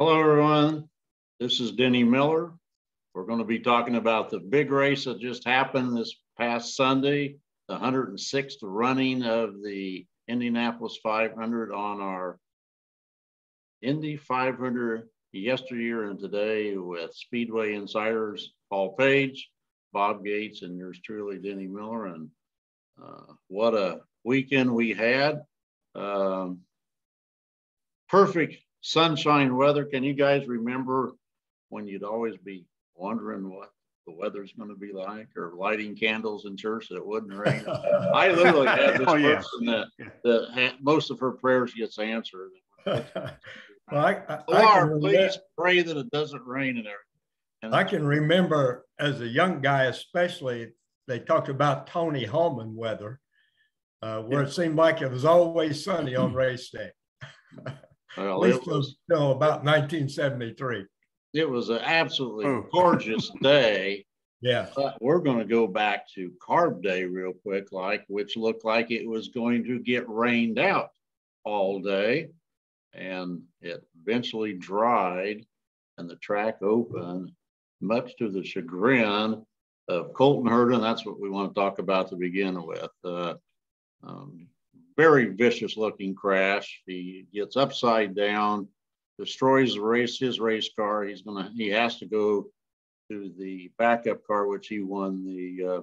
Hello, everyone. This is Denny Miller. We're going to be talking about the big race that just happened this past Sunday, the 106th running of the Indianapolis 500 on our Indy 500 yesteryear and today with Speedway Insiders Paul Page, Bob Gates, and yours truly, Denny Miller. And uh, what a weekend we had. Um, perfect sunshine weather. Can you guys remember when you'd always be wondering what the weather's going to be like or lighting candles in church that it wouldn't rain? I literally had this oh, yeah. person that, that had, most of her prayers gets answered. well, I, I, Lord, I please pray that it doesn't rain and everything. And I can remember as a young guy, especially, they talked about Tony Hulman weather, uh, where yeah. it seemed like it was always sunny on race day. Well, At least it was, until about 1973. It was an absolutely oh. gorgeous day. Yeah. But we're going to go back to carb day real quick, like which looked like it was going to get rained out all day. And it eventually dried and the track opened, much to the chagrin of Colton Herta. That's what we want to talk about to begin with. Uh, um, very vicious looking crash. He gets upside down, destroys the race, his race car. He's gonna, he has to go to the backup car, which he won the, uh,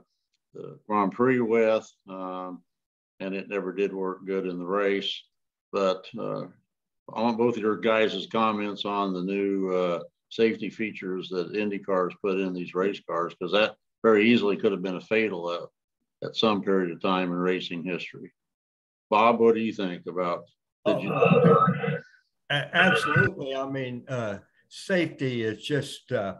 the Grand Prix with, um, and it never did work good in the race. But uh, I want both of your guys' comments on the new uh, safety features that IndyCars put in these race cars, because that very easily could have been a fatal at, at some period of time in racing history. Bob, what do you think about? Did you? Oh, absolutely. I mean, uh, safety is just, uh,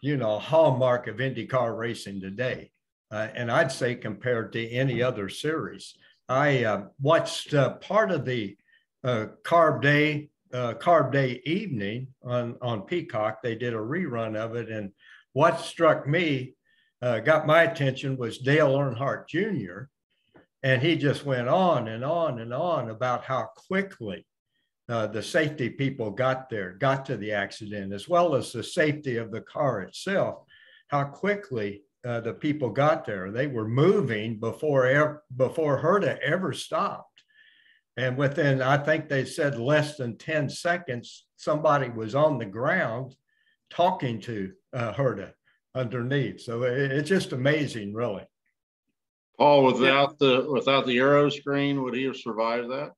you know, hallmark of IndyCar racing today. Uh, and I'd say compared to any other series. I uh, watched uh, part of the uh, Carb Day, Carb Day evening on, on Peacock. They did a rerun of it. And what struck me, got my attention was Dale Earnhardt Jr., and he just went on and on and on about how quickly uh, the safety people got there, got to the accident, as well as the safety of the car itself, how quickly uh, the people got there. They were moving before, ever, before Herta ever stopped. And within, I think they said less than 10 seconds, somebody was on the ground talking to uh, Herta underneath. So it, it's just amazing, really. Paul, without yeah. the without the aero screen, would he have survived that?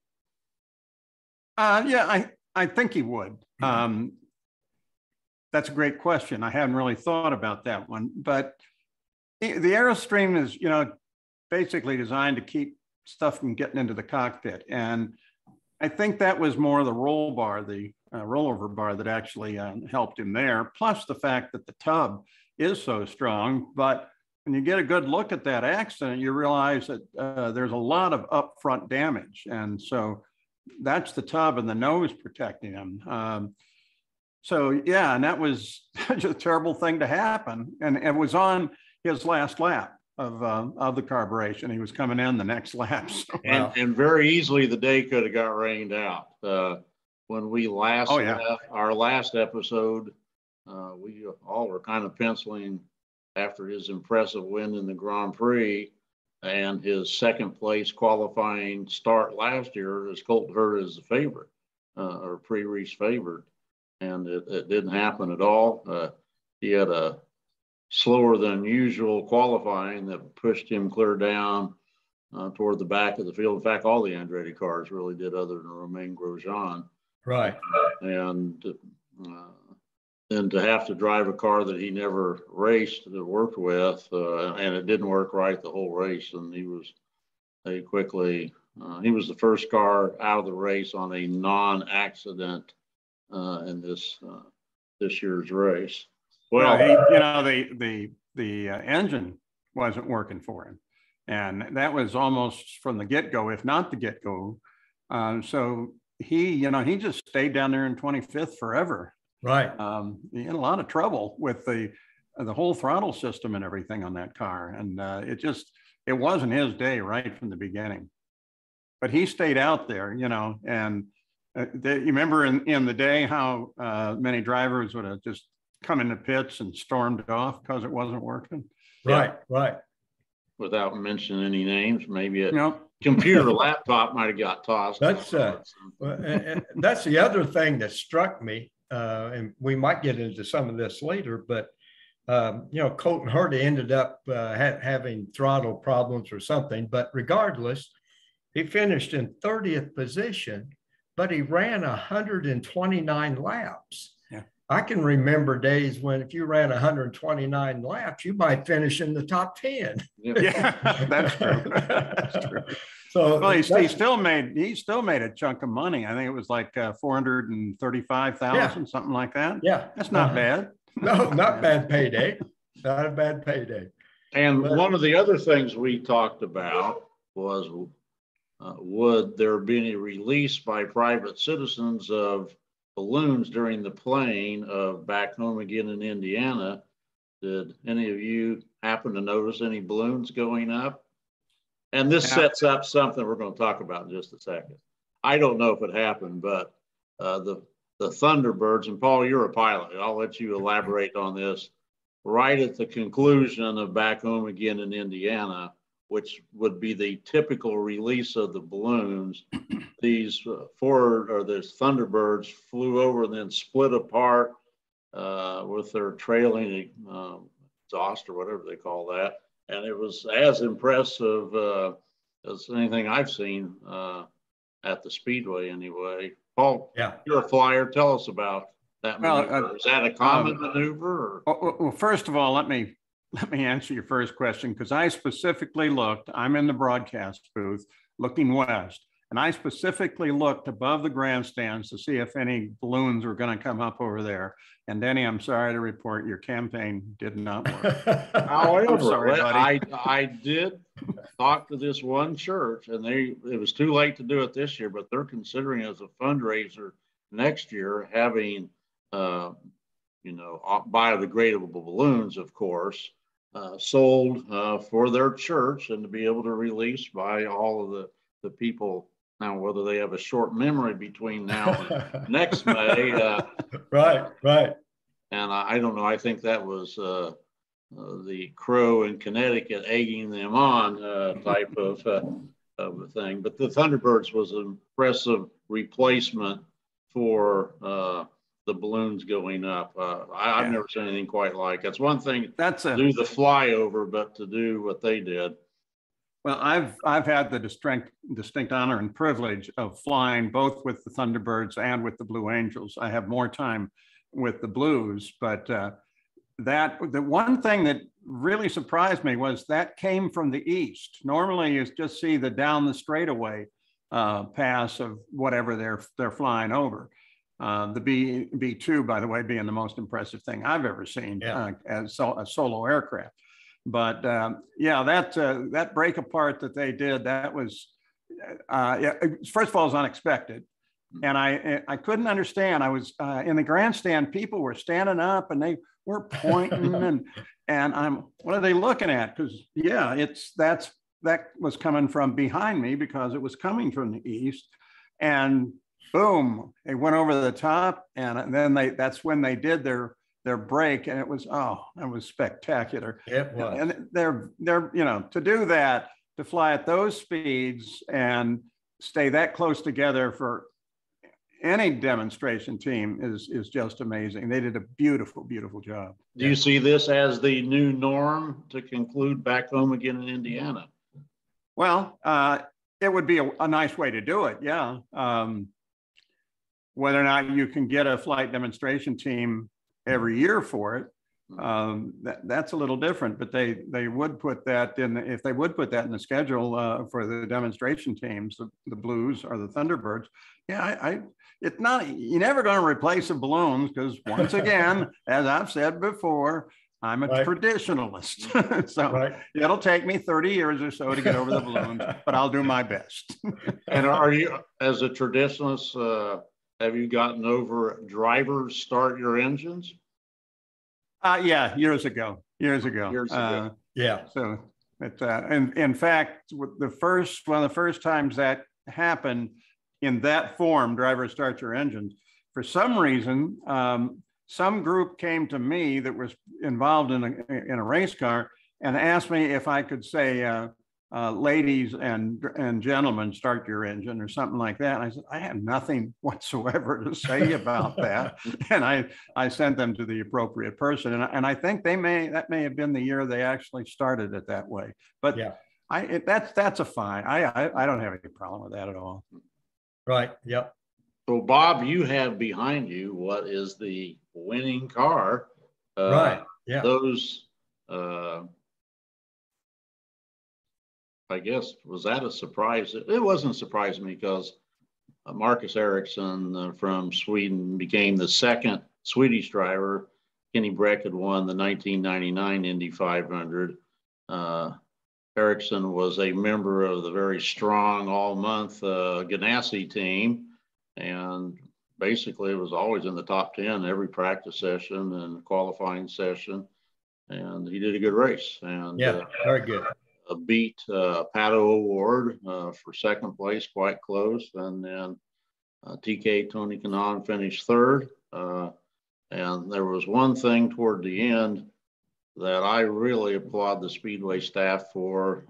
Uh, yeah, I I think he would. Mm-hmm. Um, that's a great question. I hadn't really thought about that one, but the aero screen is, you know, basically designed to keep stuff from getting into the cockpit, and I think that was more the roll bar, the uh, rollover bar that actually uh, helped him there. Plus the fact that the tub is so strong, but when you get a good look at that accident, you realize that uh, there's a lot of upfront damage. And so that's the tub and the nose protecting him. Um, so yeah, and that was just a terrible thing to happen. And it was on his last lap of, uh, of the carburation. He was coming in the next lap. So, and, and, very easily the day could have got rained out. Uh, when we last oh, yeah. left, our last episode, uh, we all were kind of penciling after his impressive win in the Grand Prix and his second place qualifying start last year as Colton Herta as the favorite uh, or pre-race favorite. And it, it, didn't happen at all. Uh, he had a slower than usual qualifying that pushed him clear down uh, toward the back of the field. In fact, all the Andretti cars really did, other than Romain Grosjean. Right. And uh, than to have to drive a car that he never raced or worked with, uh, and it didn't work right the whole race. And he was, he quickly, uh, he was the first car out of the race on a non-accident uh, in this uh, this year's race. Well, he, you know, the the the uh, engine wasn't working for him, and that was almost from the get-go, if not the get-go. Uh, so he, you know, he just stayed down there in 25th forever Right. Um, he had a lot of trouble with the the whole throttle system and everything on that car, and uh, it just it wasn't his day right from the beginning. But he stayed out there, you know, and uh, they, you remember in, in the day how uh, many drivers would have just come into pits and stormed off because it wasn't working? Right, right. Without mentioning any names, maybe a You know, computer laptop might have got tossed. That's, uh, Well, and- and that's the other thing that struck me, uh, and we might get into some of this later, but um, you know, Colton Herta ended up uh, ha- having throttle problems or something, but regardless, he finished in 30th position, but he ran 129 laps. Yeah. I can remember days when if you ran 129 laps, you might finish in the top 10. yeah, that's true. That's true. So Well, he, he still made he still made a chunk of money. I think it was like uh, four hundred and thirty-five thousand, something like that. yeah, That's not Uh-huh. bad. No, not bad payday. Not a bad payday. And But- one of the other things we talked about was, uh, would there be any release by private citizens of balloons during the playing of back home again in Indiana? Did any of you happen to notice any balloons going up? And this sets up something we're going to talk about in just a second. I don't know if it happened, but uh, the the Thunderbirds and Paul, you're a pilot. I'll let you elaborate on this right at the conclusion of back home again in Indiana, which would be the typical release of the balloons. These uh, four or these Thunderbirds flew over and then split apart uh, with their trailing uh, exhaust or whatever they call that. And it was as impressive uh, as anything I've seen uh, at the Speedway anyway. Paul, Yeah. you're a flyer. Tell us about that Well, maneuver. uh, Is that a common um, maneuver or? Well, well- well, first of all, let me let me answer your first question because I specifically looked. I'm in the broadcast booth looking west, and I specifically looked above the grandstands to see if any balloons were going to come up over there. And Denny, I'm sorry to report your campaign did not work. However, sorry, let- buddy. I, I did talk to this one church and they, it was too late to do it this year, but they're considering as a fundraiser next year, having, uh, you know, uh, biodegradable balloons, of course, uh, sold, uh, for their church and to be able to release by all of the, the people. Now, whether they have a short memory between now and next May, uh, Right, right. and I, I don't know, I think that was, uh, uh, the Crow in Connecticut egging them on, uh, type of, uh, of a thing. But the Thunderbirds was an impressive replacement for, uh, the balloons going up. Uh, I, I've Yeah. never seen anything quite like. It's one thing That's to do the flyover, but to do what they did. Well, I've I've had the distinct distinct honor and privilege of flying both with the Thunderbirds and with the Blue Angels. I have more time with the Blues, but uh, that the one thing that really surprised me was that came from the east. Normally, you just see the down the straightaway uh, pass of whatever they're they're flying over. Uh, the B B two, by the way, being the most impressive thing I've ever seen Yeah. uh, as so, a solo aircraft. But um, yeah, that uh, that break apart that they did, that was uh, yeah. First of all, it was unexpected, and I I couldn't understand. I was uh, in the grandstand. People were standing up and they were pointing and and I'm what are they looking at? Because yeah, it's that's that was coming from behind me because it was coming from the east, and boom, it went over the top, and then they that's when they did their their break, and it was oh, that was spectacular. It was. And they're they're you know to do that to fly at those speeds and stay that close together for any demonstration team is is just amazing. They did a beautiful beautiful job. Do you see this as the new norm to conclude back home again in Indiana? Well, uh, it would be a, a nice way to do it. Yeah. Um, whether or not you can get a flight demonstration team every year for it, um, that, that's a little different. But they they would put that in the, if they would put that in the schedule uh, for the demonstration teams, the, the Blues or the Thunderbirds. Yeah, I, I it's not you're never going to replace the balloons because once again, as I've said before. I'm a Right. traditionalist, so Right. It'll take me 30 years or so to get over the balloons, but I'll do my best. And are you, as a traditionalist, uh, have you gotten over drivers start your engines? Uh, yeah, years ago, years ago. Years ago. Uh, Yeah. so, it, uh, and in fact, the first, one of the first times that happened, in that form, driver start your engines. For some reason, um, some group came to me that was involved in a, in a race car and asked me if I could say, uh, uh, ladies and and gentlemen, start your engine or something like that. And I said, I have nothing whatsoever to say about that. and I I sent them to the appropriate person. And, and I think they may that may have been the year they actually started it that way. But yeah, I it, that's that's a fine. I, I I don't have any problem with that at all. Right. Yep. So Bob, you have behind you what is the winning car. Uh, right. Yeah. Those uh, I guess, was that a surprise? It wasn't surprising me because uh, Marcus Ericsson uh, from Sweden became the second Swedish driver. Kenny Brack had won the 1999 Indy 500. Uh, Ericsson was a member of the very strong all month uh, Ganassi team and basically it was always in the top 10 every practice session and qualifying session. And he did a good race. And yeah, uh, very good beat uh, Pato O'Ward uh, for second place, quite close. And then uh, TK Tony Kanaan finished third. Uh, and there was one thing toward the end that I really applaud the Speedway staff for.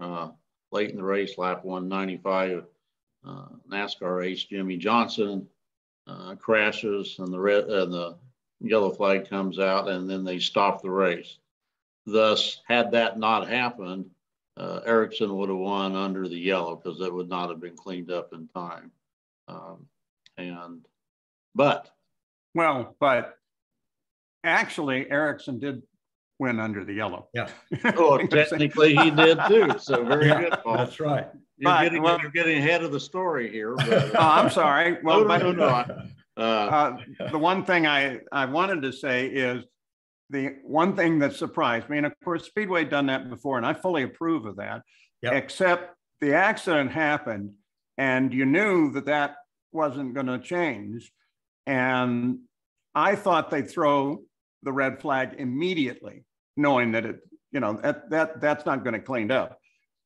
Late in the race, lap 195, uh, NASCAR ace Jimmie Johnson crashes, and the red and the yellow flag comes out, and then they stop the race. Thus, had that not happened, uh, Ericsson would have won under the yellow because it would not have been cleaned up in time. Um, and, but. Well, but actually, Ericsson did win under the yellow. Yeah. oh, technically he did too. So very yeah, good, Paul. That's right. You're, but, getting, well, you're getting ahead of the story here. But, oh, I'm sorry. Well, no, no, no, no. Uh, uh, the one thing I, I wanted to say is the one thing that surprised me, and of course, Speedway done that before, and I fully approve of that, yep. except the accident happened and you knew that that wasn't going to change. And I thought they'd throw the red flag immediately, knowing that it, you know, that, that that's not going to clean up.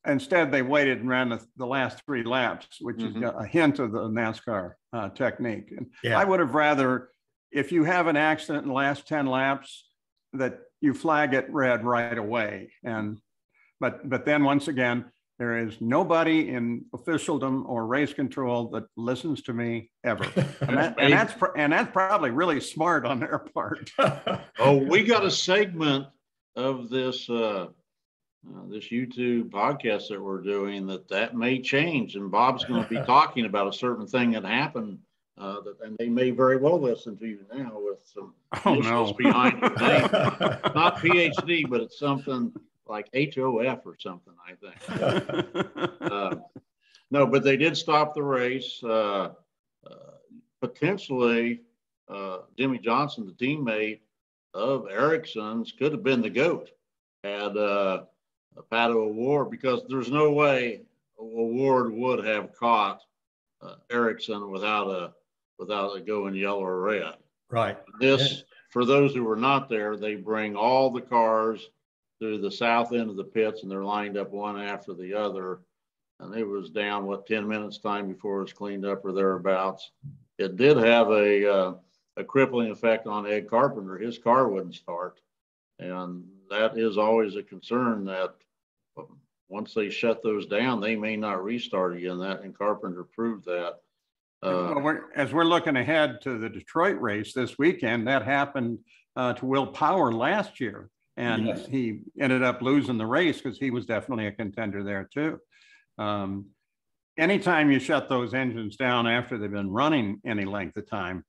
Instead, they waited and ran the, the last three laps, which mm-hmm. is a hint of the NASCAR uh, technique. And yeah. I would have rather, if you have an accident in the last 10 laps, that you flag it red right away. And but but then once again, there is nobody in officialdom or race control that listens to me ever, and, that, and that's and that's probably really smart on their part. oh, we got a segment of this uh, uh, this YouTube podcast that we're doing that that may change, and Bob's going to be talking about a certain thing that happened uh, that, and they may very well listen to you now with some oh, no. behind your name. Not PhD, but it's something like HOF or something, I think. uh, no, but they did stop the race. Uh, uh potentially, uh, Jimmie Johnson, the teammate of Ericsson's, could have been the GOAT had uh, Pato O'Ward because there's no way O'Ward would have caught uh, Ericsson without a without it going yellow or red. Right. This, for those who were not there, they bring all the cars to the south end of the pits and they're lined up one after the other. And it was down, what, 10 minutes time before it was cleaned up or thereabouts. It did have a, uh, a crippling effect on Ed Carpenter. His car wouldn't start. And that is always a concern that um, once they shut those down, they may not restart again. That and Carpenter proved that. Uh, well, we're, as we're looking ahead to the Detroit race this weekend, that happened uh, to Will Power last year, and yes. he ended up losing the race because he was definitely a contender there too. Um, anytime you shut those engines down after they've been running any length of time,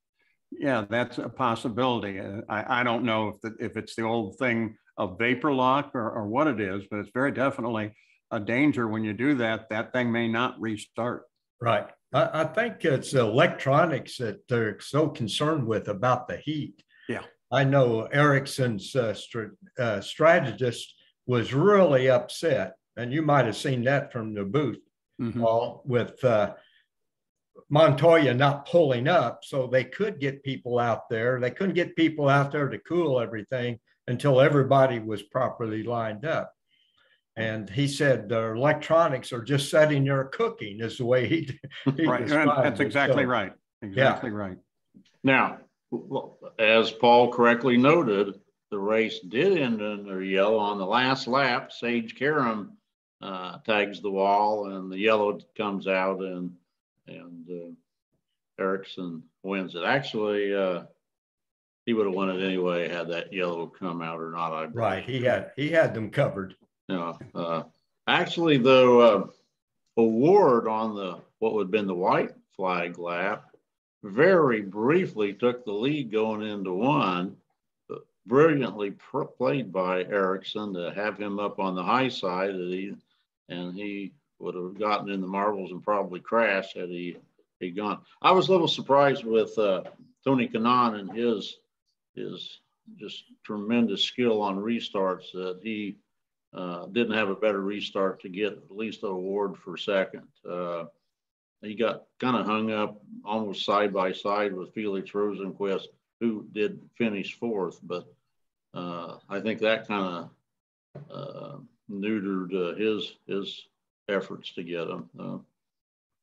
yeah, that's a possibility. I, I don't know if the, if it's the old thing of vapor lock or, or what it is, but it's very definitely a danger when you do that. That thing may not restart. Right. I, I think it's electronics that they're so concerned with about the heat. Yeah. I know Ericsson's uh, uh, strategist was really upset, and you might have seen that from the booth, mm-hmm. Paul, with uh, Montoya not pulling up, so they could get people out there. They couldn't get people out there to cool everything until everybody was properly lined up. And he said the electronics are just setting your cooking is the way he, he Right, described that's it. exactly So, right. Exactly right. Now, as Paul correctly noted, the race did end in the yellow on the last lap. Sage Karam uh, tags the wall and the yellow comes out and, and uh, Ericsson wins it. Actually, uh, he would have won it anyway had that yellow come out or not. I Right, he had, he had them covered. Yeah, uh, actually, though, uh, O'Ward on the what would have been the white flag lap very briefly took the lead going into one. Brilliantly pr- played by Ericsson to have him up on the high side, that he, and he would have gotten in the marbles and probably crashed had he he gone. I was a little surprised with uh, Tony Kanaan and his his just tremendous skill on restarts that he uh, didn't have a better restart to get at least an award for second. Uh, he got kind of hung up almost side by side with Felix Rosenqvist, who did finish fourth. But uh, I think that kind of uh, neutered uh, his his efforts to get him.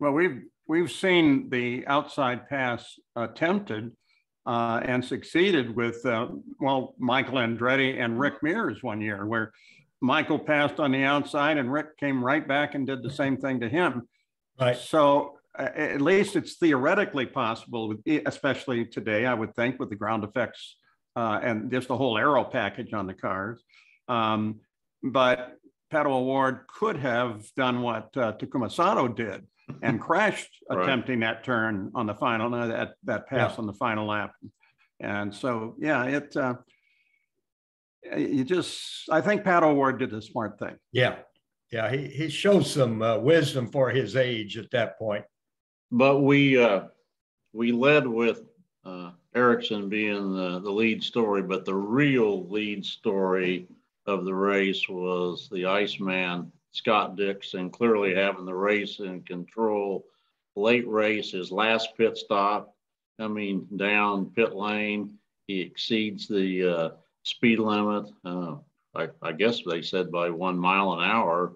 Well, we've, we've seen the outside pass attempted uh, and succeeded with, uh, well, Michael Andretti and Rick Mears one year where Michael passed on the outside and Rick came right back and did the same thing to him. Right. So uh, at least it's theoretically possible, with- especially today, I would think, with the ground effects uh, and just the whole aero package on the cars. Um, but Pato O'Ward could have done what uh, Takuma Sato did and crashed Right. attempting that turn on the final, no, that, that pass on the final lap. And so, yeah, it, uh, you just, I think Pato O'Ward did a smart thing. Yeah, yeah, he, he showed some uh, wisdom for his age at that point. but we uh, we led with uh, Ericsson being the, the lead story, but the real lead story of the race was the Iceman Scott Dixon clearly having the race in control. Late race, his last pit stop, coming down pit lane, he exceeds the uh, speed limit. Uh, I, I guess they said by one mile an hour,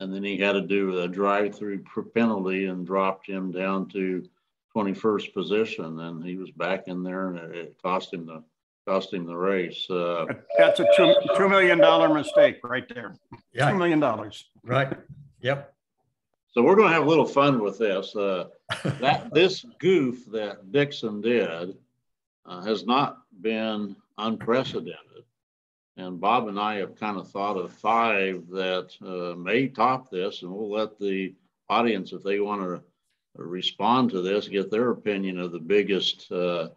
and then he had to do a drive-through penalty and dropped him down to 21st position, and he was back in there, and it- it cost him the cost him the race. Uh, That's a two, $2 million mistake right there. Two million dollars. Right. Yep. so we're going to have a little fun with this. Uh, that this goof that Dixon did uh, has not been unprecedented. And Bob and I have kind of thought of five that uh, may top this, and we'll let the audience, if they want to respond to this, get their opinion of the biggest uh,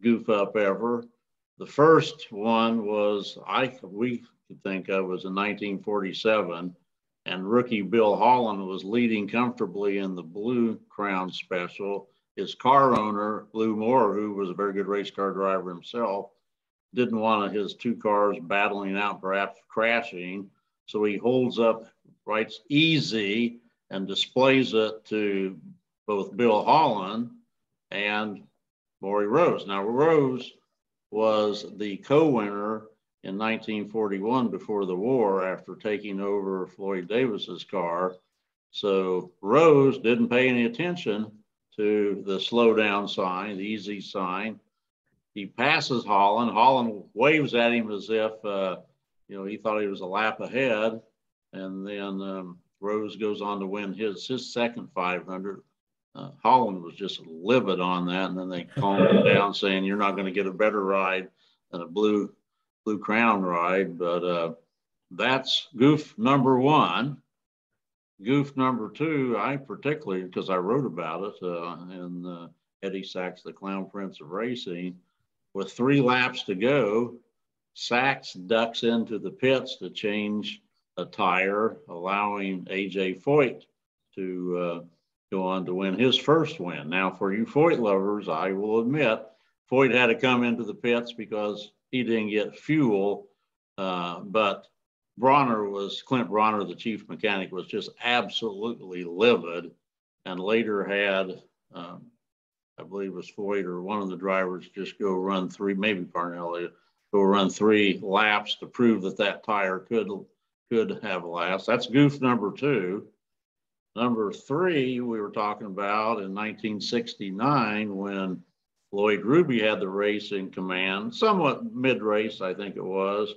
goof up ever. The first one was I we could think of was in 1947 and rookie Bill Holland was leading comfortably in the Blue Crown Special. His car owner, Lou Moore, who was a very good race car driver himself, didn't want his two cars battling out, perhaps crashing. So he holds up, writes easy, and displays it to both Bill Holland and Mauri Rose. Now, Rose was the co winner in 1941 before the war after taking over Floyd Davis's car. So Rose didn't pay any attention to the slow down sign, the easy sign. He passes Holland. Holland waves at him as if, uh, you know, he thought he was a lap ahead. And then um, Rose goes on to win his, his second 500. Uh, Holland was just livid on that. And then they calmed him down saying, you're not going to get a better ride than a blue Blue Crown ride, but uh, that's goof number one. Goof number two, I particularly, because I wrote about it uh, in uh, Eddie Sachs, the Clown Prince of Racing. With three laps to go, Sachs ducks into the pits to change a tire, allowing AJ Foyt to uh, go on to win his first win. Now, for you Foyt lovers, I will admit, Foyt had to come into the pits because he didn't get fuel. Uh, but Brawner was Clint Brawner, the chief mechanic, was just absolutely livid, and later had, um, I believe it was Foyt or one of the drivers, just go run three, maybe Parnelli, go run three laps to prove that that tire could could have last. That's goof number two. Number three, we were talking about in 1969 when Lloyd Ruby had the race in command, somewhat mid race, I think it was,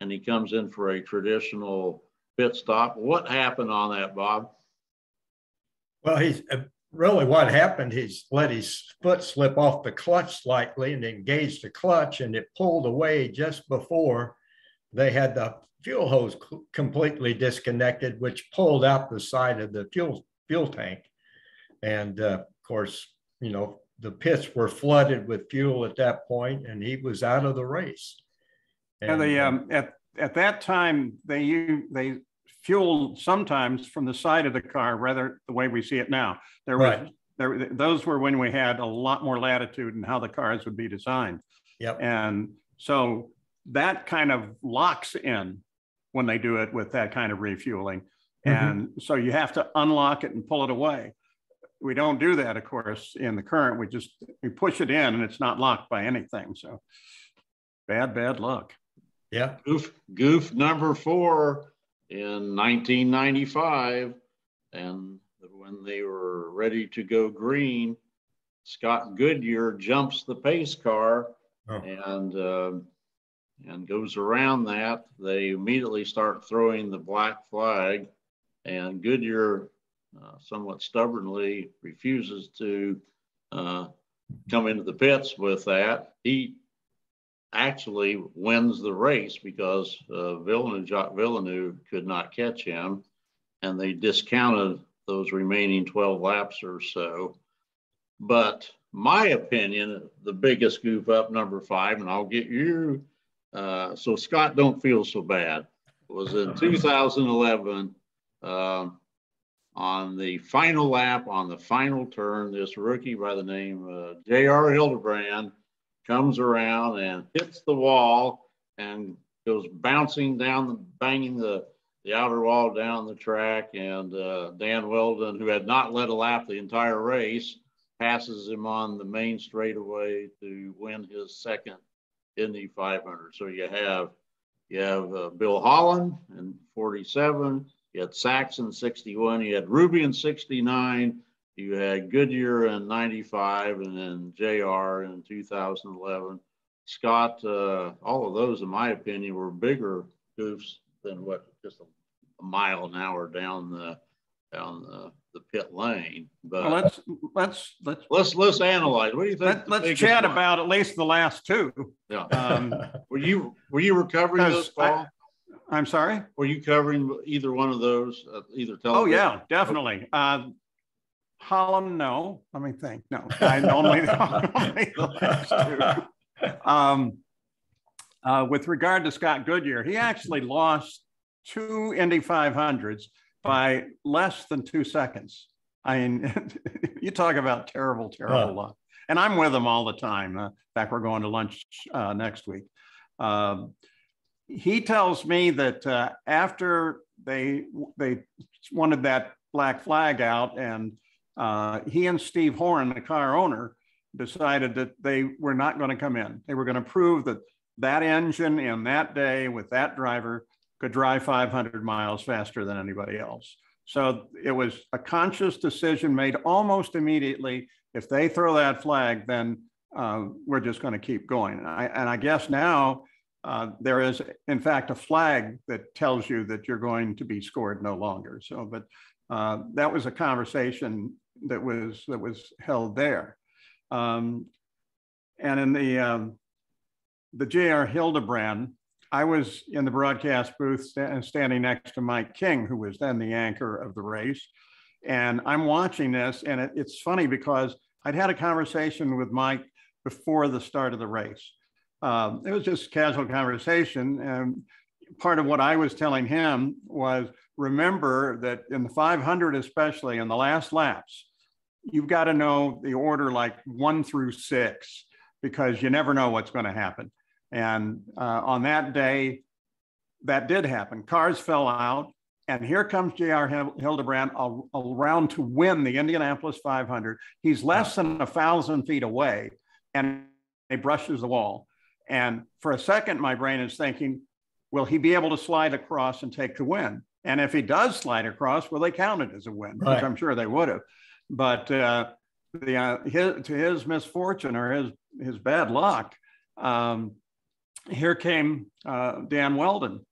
and he comes in for a traditional pit stop. What happened on that, Bob? Well, he's uh, really what happened. He's let his foot slip off the clutch slightly and engaged the clutch, and it pulled away just before they had the fuel hose completely disconnected, which pulled out the side of the fuel fuel tank. And uh, of course, you know, the pits were flooded with fuel at that point, and he was out of the race. And, and they uh, um, at at that time they they fueled sometimes from the side of the car, rather the way we see it now. There was right. there those were when we had a lot more latitude in how the cars would be designed. Yep. And so that kind of locks in when they do it with that kind of refueling. Mm-hmm. And so you have to unlock it and pull it away. We don't do that, of course, in the current. We just we push it in and it's not locked by anything. So bad, bad luck. Yeah. Goof, goof number four in 1995. And when they were ready to go green, Scott Goodyear jumps the pace car oh. and uh, and goes around that. They immediately start throwing the black flag, and Goodyear uh, somewhat stubbornly refuses to uh, come into the pits with that. He actually wins the race because uh, Villeneuve, Jacques Villeneuve could not catch him, and they discounted those remaining 12 laps or so. But my opinion, the biggest goof up, number five, and I'll get you uh, so Scott don't feel so bad. It was in 2011 um, on the final lap on the final turn. This rookie by the name of J.R. Hildebrand comes around and hits the wall and goes bouncing down, the, banging the the outer wall down the track. And uh, Dan Wheldon, who had not led a lap the entire race, passes him on the main straightaway to win his second Indy 500. So you have you have uh, Bill Holland in 47, you had Sachs in 61, you had Ruby in 69, you had Goodyear in 95, and then JR in 2011. Scott, uh, all of those, in my opinion, were bigger goofs than what just a, a mile an hour down the down the the pit lane. But well, let's let's let's let's let's analyze. What do you think? Let, us chat one? about at least the last two. Yeah. Um, were you were you recovering those, Paul? I, am sorry. Were you covering either one of those? Uh, either television? Oh yeah, definitely. Uh, Holland, no. Let me think. No, I only, only the last two. Um, uh, with regard to Scott Goodyear, he actually lost two Indy 500s by less than two seconds. I mean, you talk about terrible, terrible luck. And I'm with him all the time. Uh, in fact, we're going to lunch uh, next week. Um, he tells me that uh, after they they wanted that black flag out, and uh, he and Steve Horne, the car owner, decided that they were not going to come in. They were going to prove that that engine in that day with that driver could drive 500 miles faster than anybody else. So it was a conscious decision made almost immediately. If they throw that flag, then uh, we're just going to keep going. And I, and I guess now uh, there is, in fact, a flag that tells you that you're going to be scored no longer. So, but uh, that was a conversation that was that was held there. Um, and in the um, the J.R. Hildebrand, I was in the broadcast booth st- standing next to Mike King, who was then the anchor of the race. And I'm watching this, and it, it's funny because I'd had a conversation with Mike before the start of the race. Um, it was just casual conversation. And part of what I was telling him was remember that in the 500, especially in the last laps, you've got to know the order like one through six because you never know what's going to happen. And uh, on that day, that did happen. Cars fell out, and here comes J.R. Hildebrand around to win the Indianapolis 500. He's less than a thousand feet away, and he brushes the wall. And for a second, my brain is thinking, will he be able to slide across and take the win? And if he does slide across, will they count it as a win? Right. Which I'm sure they would have. But uh, the uh, his, to his misfortune or his his bad luck, um, here came uh, Dan Wheldon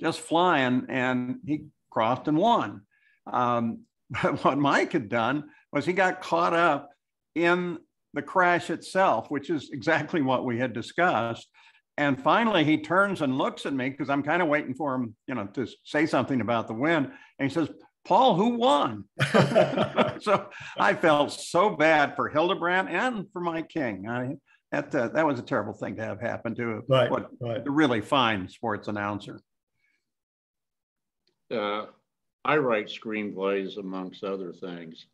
just flying, and he crossed and won. Um, but what Mike had done was he got caught up in the crash itself, which is exactly what we had discussed. And finally, he turns and looks at me because I'm kind of waiting for him, you know, to say something about the win. And he says, Paul, who won? so I felt so bad for Hildebrand and for Mike King. I, that, uh, that was a terrible thing to have happen to a, Right, what, right. a really fine sports announcer. uh, I write screenplays amongst other things.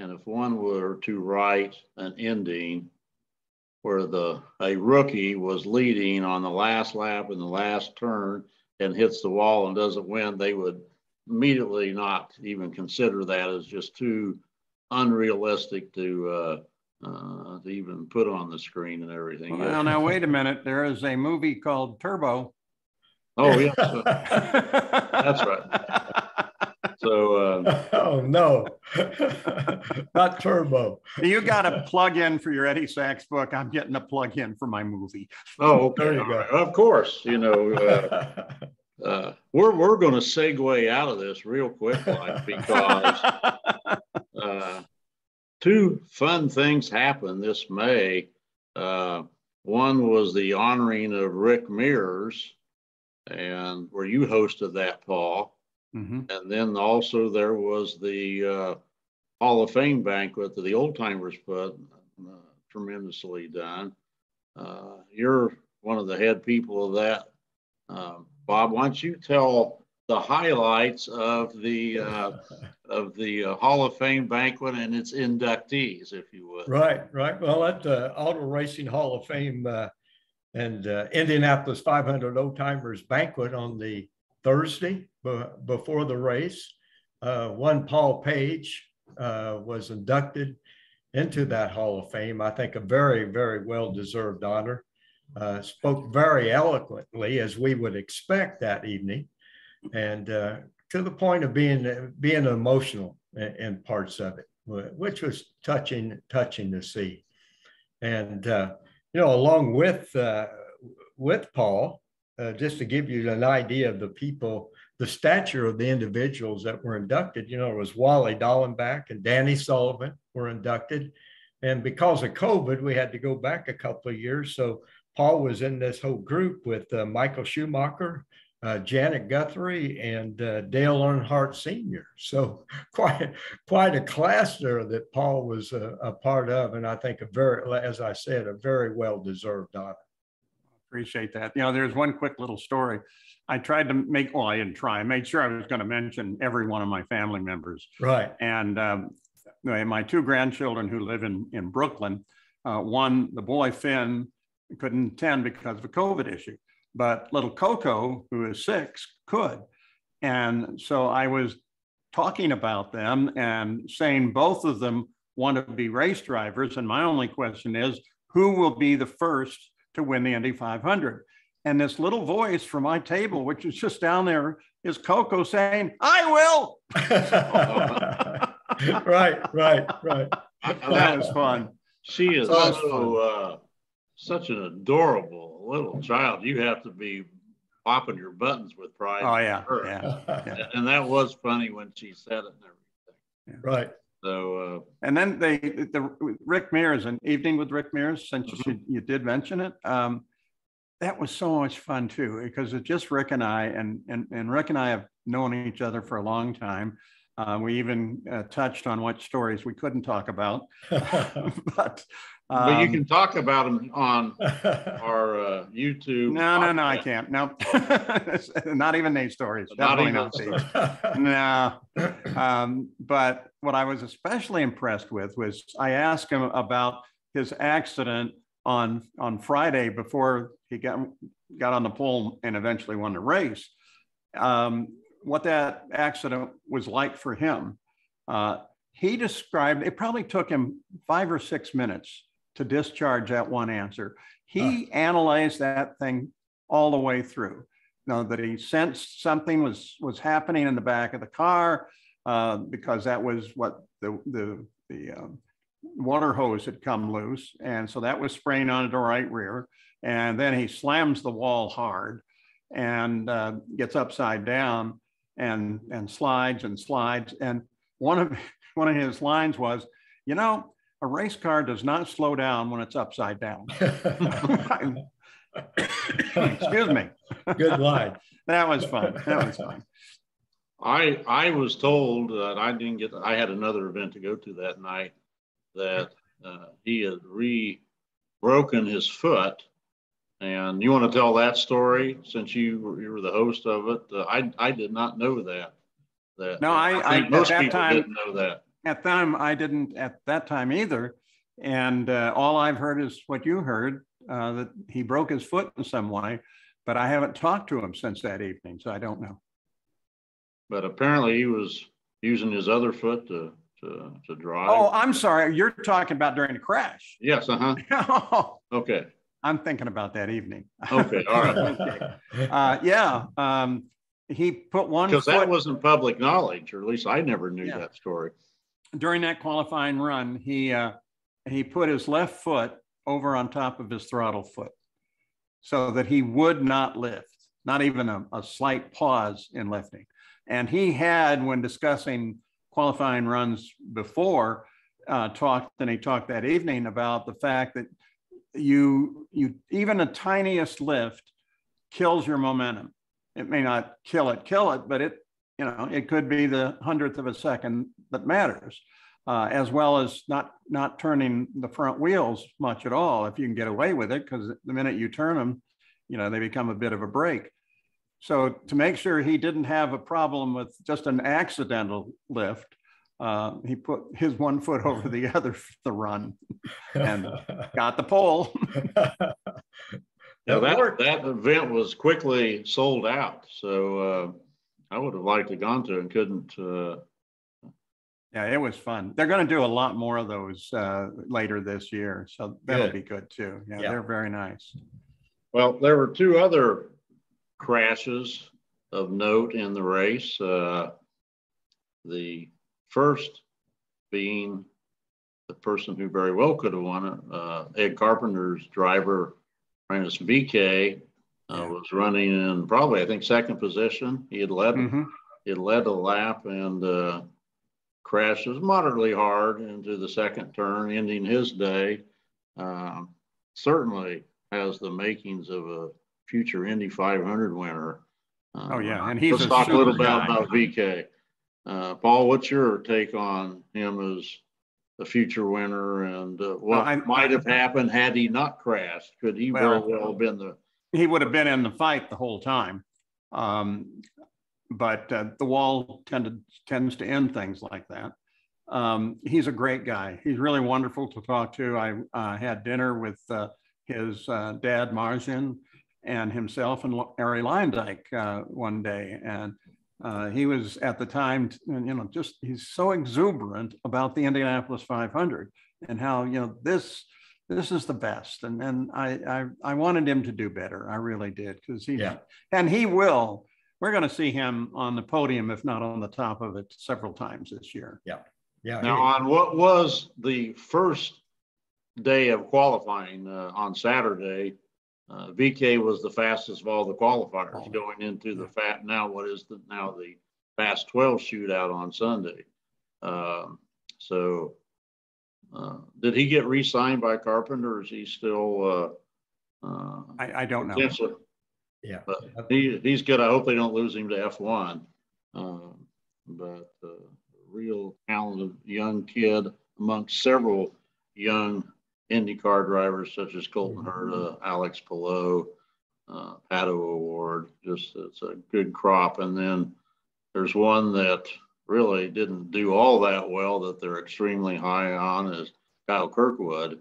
And if one were to write an ending where the a rookie was leading on the last lap in the last turn and hits the wall and doesn't win, they would immediately not even consider that as just too unrealistic to uh, uh, to even put on the screen and everything. Well, now, wait a minute. There is a movie called Turbo. Oh, yeah, That's right. So, uh, Oh, no. Not turbo. You got a plug in for your Eddie Sachs book. I'm getting a plug in for my movie. oh, okay. There you all go. right. Of course, you know, uh, we're, we're going to segue out of this real quick, like, because uh, two fun things happened this May. Uh, one was the honoring of Rick Mears, and where you hosted that, Paul. Mhm. And then also there was the uh, Hall of Fame banquet that the old timers put, uh, tremendously done. Uh, you're one of the head people of that. Um, Bob, why don't you tell the highlights of the uh, of the uh, Hall of Fame banquet and its inductees, if you would? Right, right. Well, at the Auto Racing Hall of Fame uh, and uh, Indianapolis 500 Old Timers banquet on the Thursday be- before the race, uh, one Paul Page was inducted into that Hall of Fame. I think a very, very well deserved honor. Uh, spoke very eloquently, as we would expect that evening, and uh, to the point of being being emotional in, in parts of it, which was touching touching to see. And uh, you know, along with uh, with Paul, uh, just to give you an idea of the people, the stature of the individuals that were inducted, you know, it was Wally Dallenbach and Danny Sullivan were inducted. And because of COVID, we had to go back a couple of years. So Paul was in this whole group with uh, Michael Schumacher, uh, Janet Guthrie, and uh, Dale Earnhardt Sr. So quite quite a class there that Paul was a, a part of, and I think a very, as I said, a very well deserved honor. Appreciate that. You know, there's one quick little story. I tried to make, well, I didn't try, I made sure I was going to mention every one of my family members. Right. And um, my my two grandchildren who live in, in Brooklyn, uh, one, the boy Finn, couldn't attend because of a COVID issue, but little Coco, who is six, could. And so I was talking about them and saying both of them want to be race drivers. And my only question is who will be the first to win the Indy 500? And this little voice from my table, which is just down there, is Coco saying, I will. right, right, right. that was fun. She is That was so uh, such an adorable little child. You have to be popping your buttons with pride. Oh, for yeah. her. Yeah. And that was funny when she said it and everything. Right. So uh, And then they, the Rick Mears, an evening with Rick Mears, since you, you did mention it. Um, that was so much fun too, because it's just Rick and I, and, and, and Rick and I have known each other for a long time. Uh, we even uh, touched on what stories we couldn't talk about, but. But you um, can talk about them on our uh, YouTube. No, no, no, I can't. No, not even these stories. Not Definitely even not. No. Um, but what I was especially impressed with was I asked him about his accident on on Friday before he got got on the pole and eventually won the race. Um, what that accident was like for him. Uh, he described it probably took him five or six minutes to discharge that one answer. He analyzed that thing all the way through. You know, that he sensed something was was happening in the back of the car uh, because that was what the the the um, water hose had come loose, and so that was spraying onto the right rear. And then he slams the wall hard and uh, gets upside down and and slides and slides. And one of one of his lines was, you know, a race car does not slow down when it's upside down. Excuse me. Good line. that was fun. That was fun. I I was told that I didn't get. I had another event to go to that night. That uh, he had re broken his foot, and you want to tell that story since you were, you were the host of it. Uh, I I did not know that. That no, I, I, I most at that people time, didn't know that. At that time, I didn't at that time either. And uh, all I've heard is what you heard uh, that he broke his foot in some way, but I haven't talked to him since that evening, so I don't know. But apparently, he was using his other foot to to, to drive. Oh, I'm sorry. You're talking about during the crash. yes. Uh huh. Oh, Okay. I'm thinking about that evening. Okay. All right. Okay. Uh, yeah. Um, he put one Because that wasn't public knowledge, or at least I never knew Yeah. that story. During that qualifying run. He uh, he put his left foot over on top of his throttle foot, so that he would not lift, not even a, a slight pause in lifting. And he had, when discussing qualifying runs before, uh, talked and he talked that evening about the fact that you you even a tiniest lift kills your momentum. It may not kill it, kill it, but it you know it could be the hundredth of a second that matters, uh, as well as not not turning the front wheels much at all if you can get away with it, because the minute you turn them, you know they become a bit of a brake. So to make sure he didn't have a problem with just an accidental lift, uh, he put his one foot over the other for the run and got the pole. Now that, that event was quickly sold out. So uh, I would have liked to gone to and couldn't. Uh, Yeah, it was fun. They're going to do a lot more of those uh, later this year, so that'll Good. be good too. Yeah, Yeah. they're very nice. well, there were two other crashes of note in the race. Uh, the first being the person who very well could have won it, uh, Ed Carpenter's driver, Francis VeeKay, uh, Yeah. was running in probably, I think, second position. He had led Mhm. it led a lap and uh, crashes moderately hard into the second turn, ending his day. Um, certainly has the makings of a future Indy 500 winner. Uh, Oh, yeah, and he's let's a talk a little bit guy. about VeeKay. Uh, Paul, what's your take on him as the future winner and uh, what I- might have happened had he not crashed? Could he very Well- well have been the He would have been in the fight the whole time. Um, but uh, the wall tended, tends to end things like that. Um, he's a great guy. He's really wonderful to talk to. I uh, had dinner with uh, his uh, dad, Marjan, and himself and Arie Luyendyk uh, one day. And uh, he was at the time, you know, just he's so exuberant about the Indianapolis 500 and how, you know, this this is the best. And and I I, I wanted him to do better. I really did because he Yeah. and he will. We're going to see him on the podium, if not on the top of it, several times this year. Yeah. Yeah. Now, on what was the first day of qualifying uh, on Saturday, uh, VeeKay was the fastest of all the qualifiers going into the fat now what is the now the fast 12 shootout on Sunday. Um, so, uh, did he get re-signed by Carpenter? Or is he still? Uh, uh, I, I don't know. Yeah. but he, he's good. I hope they don't lose him to F1. Um, but uh, real talented young kid amongst several young IndyCar drivers such as Colton Herta, Alex Palou, uh, Pato O'Ward. Just it's a good crop. And then there's one that really didn't do all that well that they're extremely high on is Kyle Kirkwood.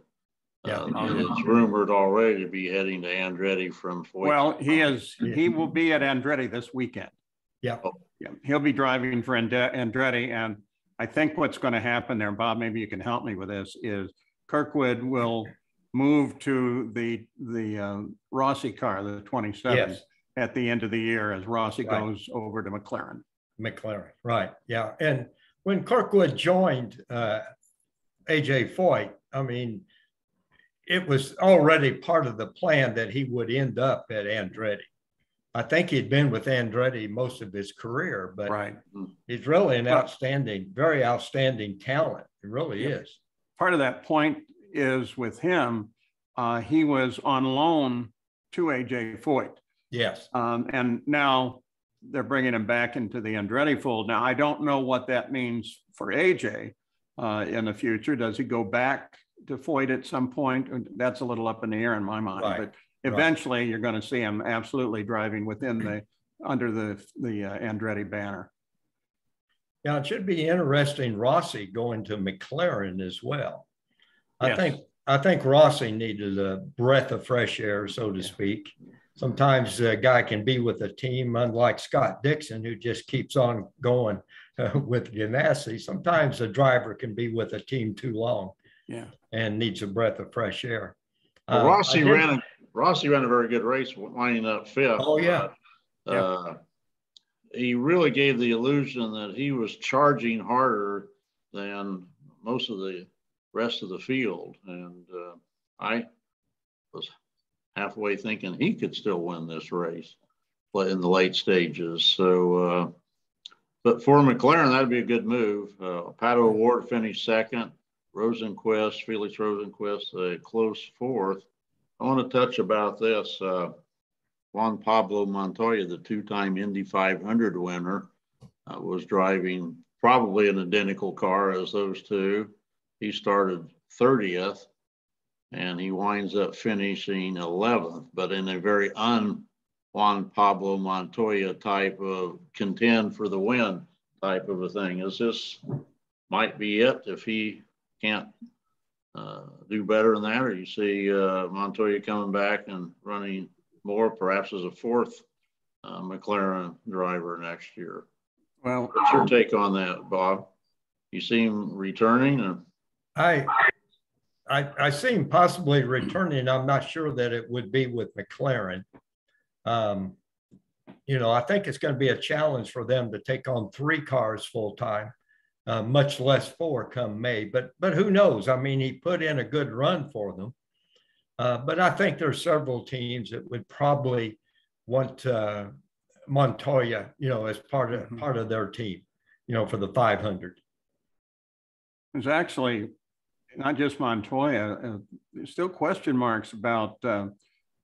Yeah. Uh, and it's rumored already to be heading to Andretti from Foyt. Well, he is. Yeah. He will be at Andretti this weekend. Yeah. Yeah, he'll be driving for Ande- Andretti, and I think what's going to happen there, Bob, maybe you can help me with this, is Kirkwood will move to the the uh, Rossi car, the 27, Yes. at the end of the year as Rossi Right. goes over to McLaren. McLaren, right, yeah. And when Kirkwood joined uh, AJ Foyt, I mean, it was already part of the plan that he would end up at Andretti. I think he'd been with Andretti most of his career, but Right. he's really an outstanding, very outstanding talent. He really Yeah. is. Part of that point is with him, uh, he was on loan to AJ Foyt. Yes, Um, and now they're bringing him back into the Andretti fold. Now, I don't know what that means for AJ uh, in the future. Does he go back to Foyt at some point. That's a little up in the air in my mind, Right, but eventually you're going to see him absolutely driving within the, under the, the uh, Andretti banner. Now, it should be interesting Rossi going to McLaren as well. I Yes. think, I think Rossi needed a breath of fresh air, so to Yeah. speak. Sometimes a guy can be with a team, unlike Scott Dixon, who just keeps on going uh, with Ganassi. Sometimes a driver can be with a team too long Yeah. And needs a breath of fresh air. Well, Uh, Rossi ran, a Rossi ran a very good race lining up fifth. Oh, yeah. Uh, He really gave the illusion that he was charging harder than most of the rest of the field. And uh, I was halfway thinking he could still win this race but in the late stages. So, uh, but for McLaren, that'd be a good move. Uh, Pato O'Ward finished second. Rosenqvist, Felix Rosenqvist, a close fourth. I want to touch about this. Uh, Juan Pablo Montoya, the two-time Indy 500 winner, uh, was driving probably an identical car as those two. He started 30th and he winds up finishing 11th, but in a very un Juan Pablo Montoya type of contend for the win type of a thing. Is this might be it if he can't uh, do better than that, or you see uh, Montoya coming back and running more, perhaps as a fourth uh, McLaren driver next year. Well, What's your take on that, Bob? You see him returning? Or? I, I, I see him possibly returning. I'm not sure that it would be with McLaren. Um, you know, I think it's going to be a challenge for them to take on three cars full time, uh, much less four come May. But but who knows? I mean, he put in a good run for them. Uh, but I think there's several teams that would probably want uh, Montoya, you know, as part of Mhm. part of their team, you know, for the 500. there's actually not just Montoya, uh, there's still question marks about uh,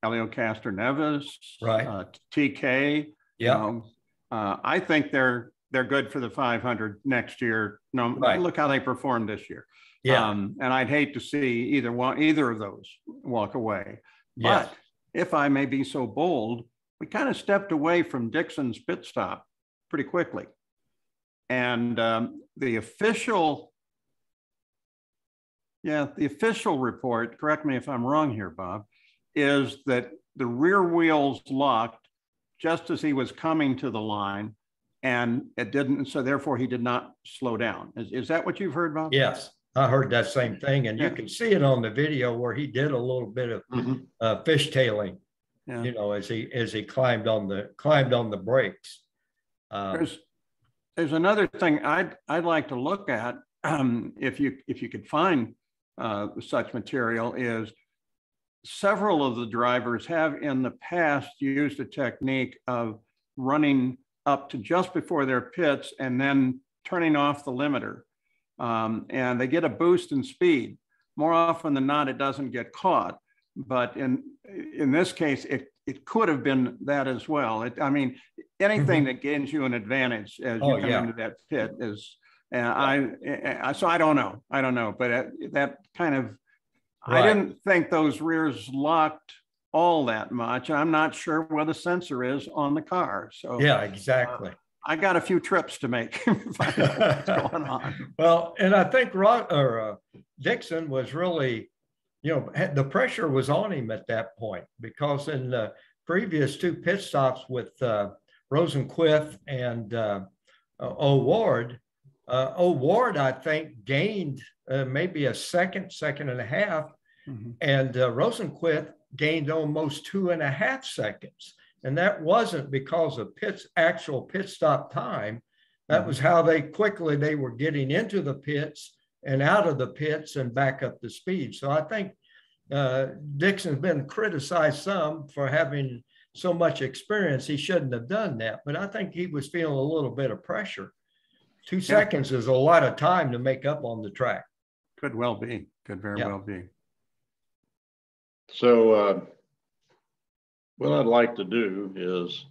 Elio Castroneves, Right. uh, TK. Yeah. Um, uh, I think they're they're good for the 500 next year. No, Right. look how they performed this year. Yeah. Um, and I'd hate to see either one, either of those walk away. yes. But if I may be so bold, we kind of stepped away from Dixon's pit stop pretty quickly. And um, the official, yeah, the official report, correct me if I'm wrong here, Bob, is that the rear wheels locked just as he was coming to the line and it didn't, so therefore he did not slow down. Is, is that what you've heard, Bob? Yes, I heard that same thing, and you can see it on the video where he did a little bit of uh, fishtailing, Yeah. you know, as he as he climbed on the climbed on the brakes. Um, There's, there's another thing I'd, I'd like to look at, um, if you, if you could find, uh, such material is several of the drivers have in the past used a technique of running up to just before their pits and then turning off the limiter. Um, and they get a boost in speed. More often than not, it doesn't get caught. But in, in this case, it, it could have been that as well. It, I mean, anything that gains you an advantage as you Mm-hmm. Oh, come yeah. into that pit is, and I, I, so I don't know, I don't know, but uh, that kind of, I didn't think those rears locked all that much. I'm not sure where the sensor is on the car. So yeah, exactly. I got a few trips to make. to find out what's going on. Well, and I think Rod, or uh, Dixon was really, you know, had, the pressure was on him at that point because in the previous two pit stops with uh, Rosenqvist and uh, uh, O'Ward, uh, O'Ward, I think, gained uh, maybe a second, second and a half, Mhm. and uh, Rosenqvist gained almost two and a half seconds. And that wasn't because of pit's actual pit stop time. That was how they quickly they were getting into the pits and out of the pits and back up the speed. So I think uh, Dixon's been criticized some for having so much experience. He shouldn't have done that, but I think he was feeling a little bit of pressure. Two yeah. seconds is a lot of time to make up on the track. Could well be. Could very yeah. well be. So, uh, what I'd like to do is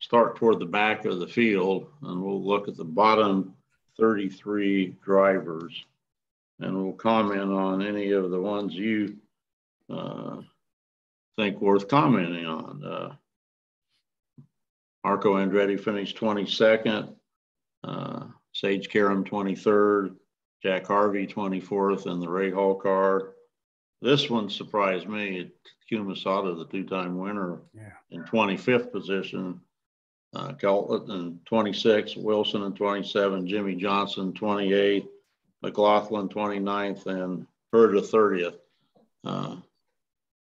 start toward the back of the field and we'll look at the bottom 33 drivers and we'll comment on any of the ones you uh, think worth commenting on. Uh, Marco Andretti finished 22nd, uh, Sage Karam 23rd, Jack Harvey 24th in the Rahal car. This one surprised me. Takuma Sato, the two-time winner, yeah. in 25th position. Uh, Kellett in 26, Wilson in 27, Jimmie Johnson 28, McLaughlin 29th, and Herta 30th. Uh,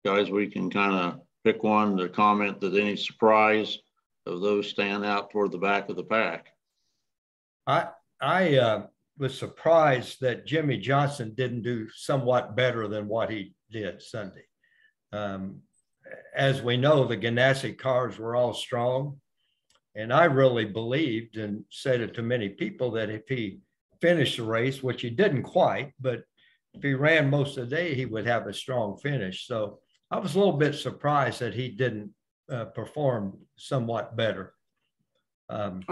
guys, we can kind of pick one to comment that any surprise of those stand out toward the back of the pack. I I uh, was surprised that Jimmie Johnson didn't do somewhat better than what he did Sunday. Um, as we know, the Ganassi cars were all strong. And I really believed and said it to many people that if he finished the race, which he didn't quite, but if he ran most of the day, he would have a strong finish. So I was a little bit surprised that he didn't uh, perform somewhat better. Um,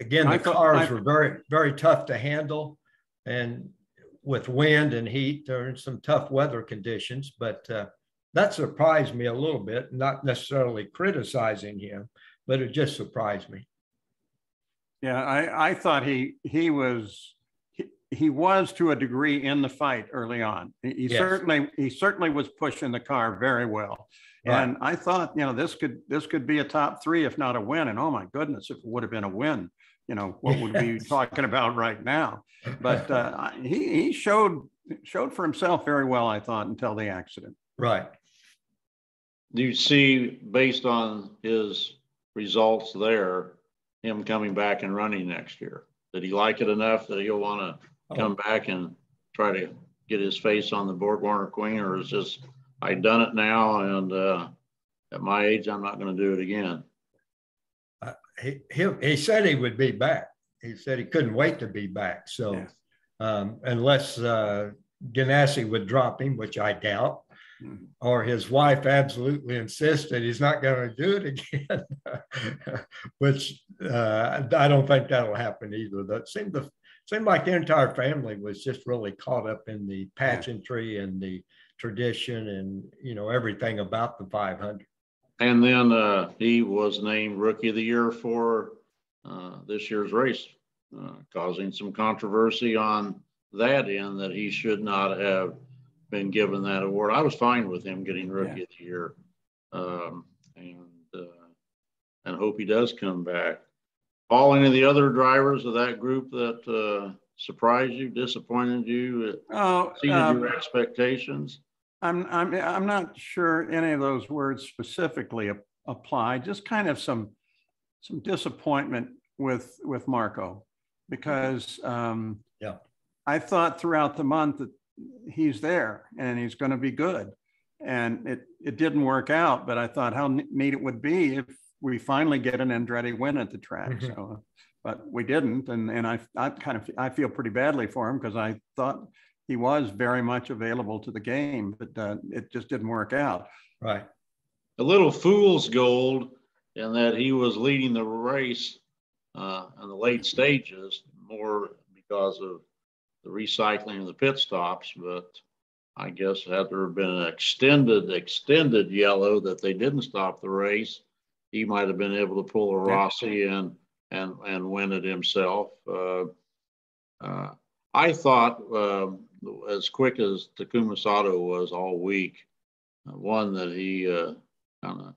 again, the cars were very, very tough to handle. And with wind and heat, there are some tough weather conditions, but uh, that surprised me a little bit, not necessarily criticizing him, but it just surprised me. Yeah, I, I thought he he was he, he was to a degree in the fight early on. He, he yes. certainly he certainly was pushing the car very well. Right. And I thought, you know, this could this could be a top three, if not a win. And oh my goodness, if it would have been a win, you know, what would we be talking about right now? But uh, he he showed showed for himself very well, I thought, until the accident. Right. Do you see, based on his results there, him coming back and running next year? Did he like it enough that he'll want to oh. come back and try to get his face on the Borg Warner Queen, or is just I've done it now, and uh, at my age, I'm not going to do it again? He, he he said he would be back. He said he couldn't wait to be back. So, um, unless uh, Ganassi would drop him, which I doubt, Mm-hmm. or his wife absolutely insisted he's not going to do it again, which uh, I don't think that'll happen either. That seemed to seemed like the entire family was just really caught up in the pageantry and the tradition and you know everything about the 500. And then uh, he was named Rookie of the Year for uh, this year's race, uh, causing some controversy on that end that he should not have been given that award. I was fine with him getting Rookie yeah. of the Year, um, and uh, and hope he does come back. Paul, any of the other drivers of that group that uh, surprised you, disappointed you, oh, exceeded um, your expectations? I'm I'm I'm not sure any of those words specifically apply. Just kind of some some disappointment with with Marco because um, yeah, I thought throughout the month that he's there and he's going to be good. And it, it didn't work out, but I thought how neat it would be if we finally get an Andretti win at the track. Mm-hmm. So, but we didn't. And, and I, I kind of, I feel pretty badly for him because I thought he was very much available to the game, but uh, it just didn't work out. Right. A little fool's gold in that he was leading the race uh, in the late stages more because of the recycling of the pit stops, but I guess had there been an extended, extended yellow that they didn't stop the race, he might have been able to pull a Rossi and and and win it himself. Uh, uh, I thought um, as quick as Takuma Sato was all week, uh, one that he uh, kind of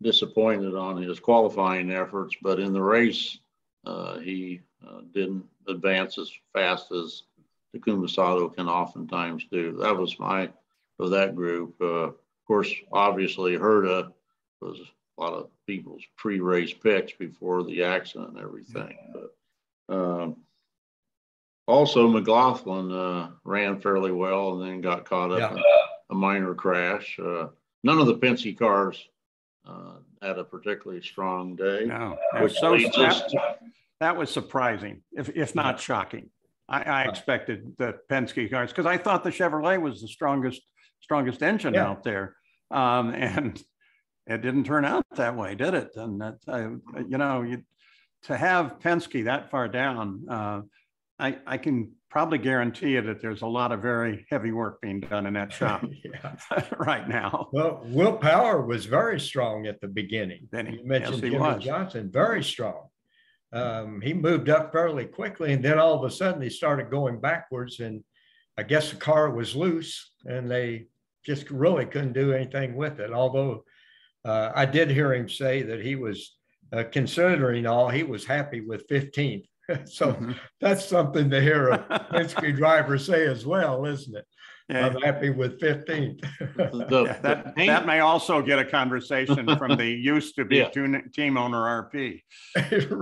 disappointed on his qualifying efforts, but in the race uh, he uh, didn't advance as fast as Takuma Sato can oftentimes do. That was my of that group. Uh, of course, obviously Herta was a lot of people's pre-race picks before the accident and everything. But um, also, McLaughlin uh, ran fairly well and then got caught up yeah. in a minor crash. Uh, none of the Penske cars uh, had a particularly strong day. No, which so that, that, was surprising, if, if not shocking. I, I expected the Penske cars because I thought the Chevrolet was the strongest strongest engine yeah. out there, um, and it didn't turn out that way, did it? And that, uh, you know, you, to have Penske that far down, uh, I, I can probably guarantee you that there's a lot of very heavy work being done in that shop right now. Well, Will Power was very strong at the beginning. Then he, you mentioned yes, was. Johnson, very strong. Um, he moved up fairly quickly, and then all of a sudden he started going backwards, and I guess the car was loose, and they just really couldn't do anything with it. Although uh, I did hear him say that he was uh, considering all, he was happy with 15th. so mm-hmm. that's something to hear a Penske driver say as well, isn't it? Yeah. I'm happy with 15th. the, yeah, that, the that may also get a conversation from the used to be yeah. team owner RP.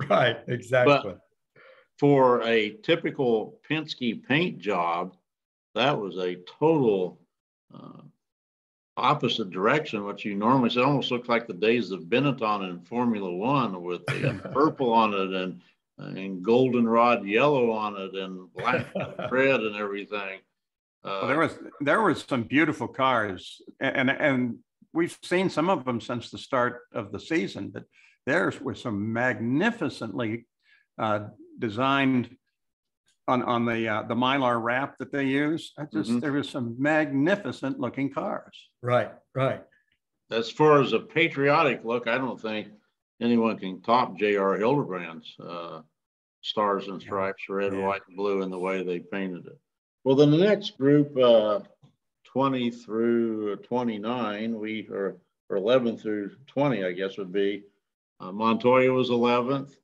right, exactly. But for a typical Penske paint job, that was a total uh, opposite direction. What you normally see almost looks like the days of Benetton in Formula One with the purple on it and and goldenrod yellow on it and black and red and everything. Uh, well, there was there were some beautiful cars, and and we've seen some of them since the start of the season. But there were some magnificently uh, designed on on the uh, the mylar wrap that they use. I just mm-hmm. there was some magnificent looking cars. Right, right. As far as a patriotic look, I don't think anyone can top J.R. Hildebrand's uh, stars and stripes, red, yeah. white, and blue, in the way they painted it. Well, then the next group, uh, 20 through 29, we or, or 11 through 20, I guess would be uh, Montoya was 11th,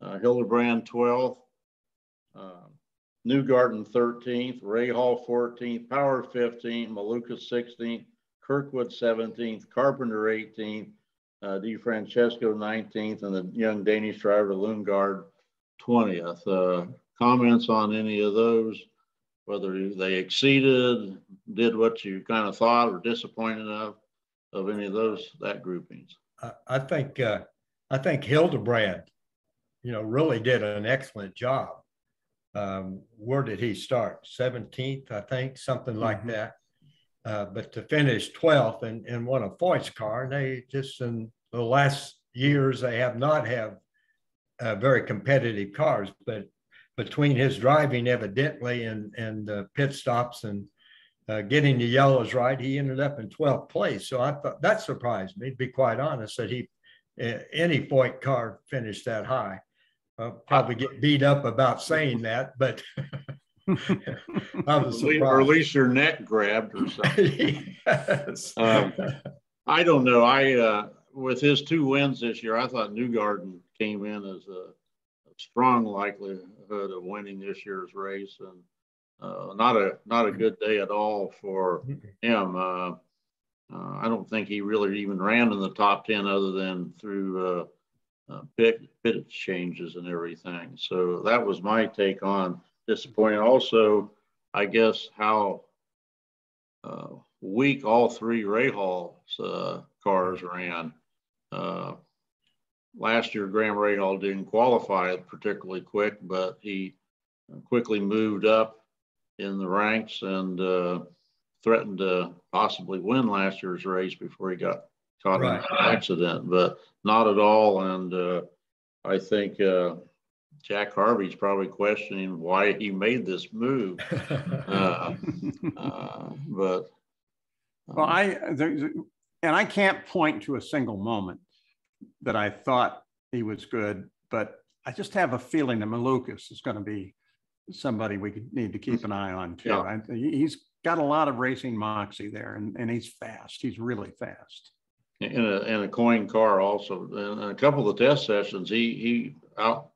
uh, Hildebrand 12th, uh, Newgarden 13th, Rahal 14th, Power 15th, Maluka 16th, Kirkwood 17th, Carpenter 18th, uh, DeFrancesco 19th, and the young Danish driver Lundgaard 20th. Uh, comments on any of those, whether they exceeded, did what you kind of thought or disappointed of, of any of those, that groupings? I, I think, uh, I think Hildebrand, you know, really did an excellent job. Um, where did he start? 17th, I think, something like mm-hmm. that. Uh, but to finish 12th and, and won a Foyt's car, and they just in the last years, they have not have uh, very competitive cars, but between his driving evidently and, and uh, pit stops and uh, getting the yellows right, he ended up in 12th place. So I thought that surprised me, to be quite honest, that he, any Foyt car finished that high. I'll probably get beat up about saying that, but I was surprised. Or at least your neck grabbed or something. yes. Um, I don't know. I uh, with his two wins this year, I thought Newgarden came in as a, a strong likelihood of winning this year's race, and uh, not a not a good day at all for him. Uh, uh, I don't think he really even ran in the top ten, other than through uh, uh, pit pit changes and everything. So that was my take on disappointing. Also, I guess how uh, weak all three Rahal's uh, cars ran. Uh, last year, Graham Rahal didn't qualify particularly quick, but he quickly moved up in the ranks and uh, threatened to possibly win last year's race before he got caught right. in an accident, but not at all. And uh, I think uh, Jack Harvey's probably questioning why he made this move. uh, uh, but well, um, I and I can't point to a single moment that I thought he was good, but I just have a feeling that Malukas is going to be somebody we need to keep an eye on too. Yeah. I, he's got a lot of racing moxie there, and, and he's fast. He's really fast. In a, in a Coyne car also. In a couple of the test sessions, he he out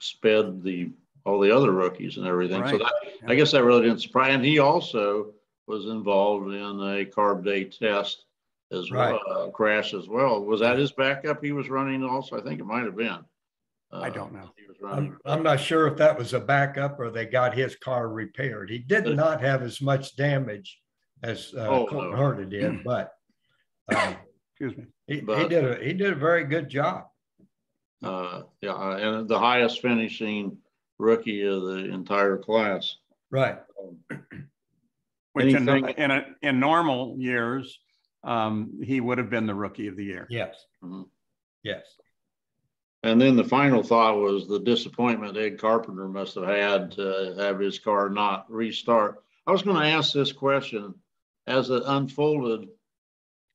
sped the all the other rookies and everything. Right. So that yeah. I guess that really didn't surprise. And he also was involved in a carb day test as Right. well, uh, crash as well. Was that his backup he was running also? I think it might have been. I Uh, don't know. He was running. I'm, I'm not sure if that was a backup or they got his car repaired. He did not have as much damage as uh, Oh, Colton no. Herta did, but um, Excuse me. he, he did a he did a very good job. Uh, yeah, uh, and the highest finishing rookie of the entire class. Right. Which in, in, a, in normal years, um, he would have been the rookie of the year. Yes. Mhm. Yes. And then the final thought was the disappointment Ed Carpenter must have had to have his car not restart. I was going to ask this question as it unfolded.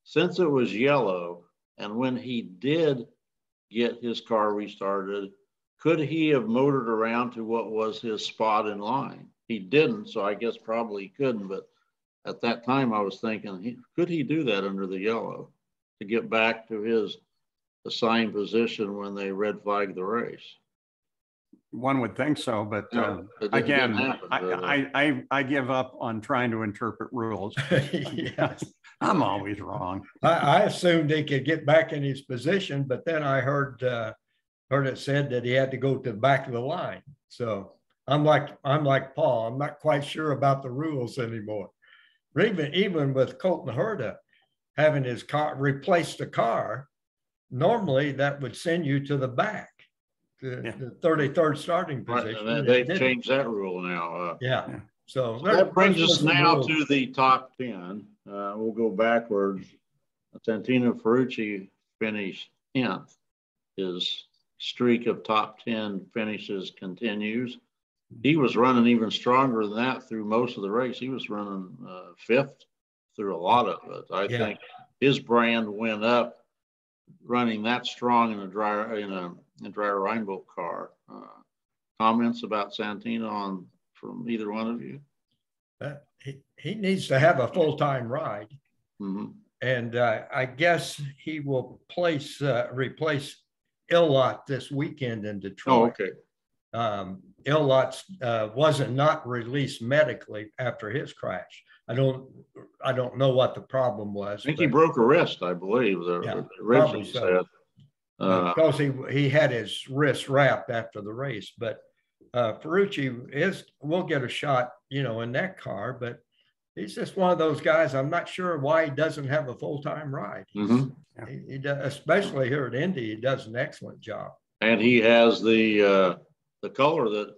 Since it was yellow, and when he did get his car restarted, could he have motored around to what was his spot in line? He didn't, so I guess probably he couldn't. But at that time, I was thinking, could he do that under the yellow to get back to his assigned position when they red flag the race? One would think so, but No, uh, again, happen, I, but, uh, I, I, I give up on trying to interpret rules. yes. I'm always wrong. I, I assumed he could get back in his position, but then I heard uh, heard it said that he had to go to the back of the line. So I'm like I'm like Paul. I'm not quite sure about the rules anymore. Even even with Colton Herta having his car replaced the car, normally that would send you to the back, the, Yeah. the 33rd starting Right, position. and It they've didn't. changed that rule now. Uh, Yeah. Yeah. So So That brings us now rules. to the top ten. Uh, we'll go backwards. Santino Ferrucci finished tenth. His streak of top ten finishes continues. He was running even stronger than that through most of the race. He was running uh, fifth through a lot of it. I Yeah. think his brand went up running that strong in a dry in a, a Dreyer Reinbold car. Uh, comments about Santino on from either one of you? Uh, he, he needs to have a full-time ride. Mhm. And uh, I guess he will place, uh, replace Ilott this weekend in Detroit. Oh, Detroit. okay. Um, Ilott uh, wasn't not released medically after his crash. I don't, I don't know what the problem was. I think he broke a wrist, I believe, the Yeah, the originally probably so. said. Uh, because he he had his wrist wrapped after the race. But uh, Ferrucci is will get a shot, you know, in that car. But he's just one of those guys. I'm not sure why he doesn't have a full time ride. He's- Mhm. He, he does, especially here at Indy, he does an excellent job. And he has the, uh, the color that,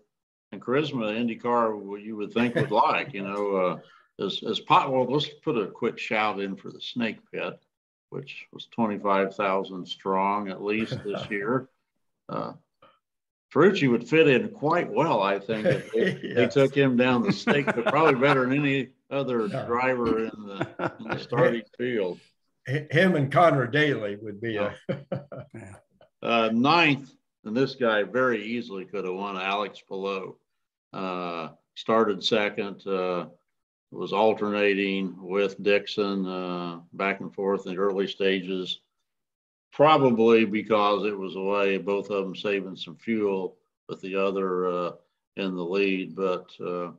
and charisma IndyCar, what you would think would like, you know, uh, as, as pot, well, let's put a quick shout in for the snake pit, which was twenty-five thousand strong at least this year. Uh, Ferrucci would fit in quite well, I think, if they, they took him down the snake, but probably better than any other Yeah. driver in the, in the starting field. Him and Conor Daly would be a Uh, ninth, and this guy very easily could have won, Alex Palou. Uh, started second, uh, was alternating with Dixon, uh, back and forth in the early stages. Probably because it was a away, both of them saving some fuel with the other, uh, in the lead, but, uh,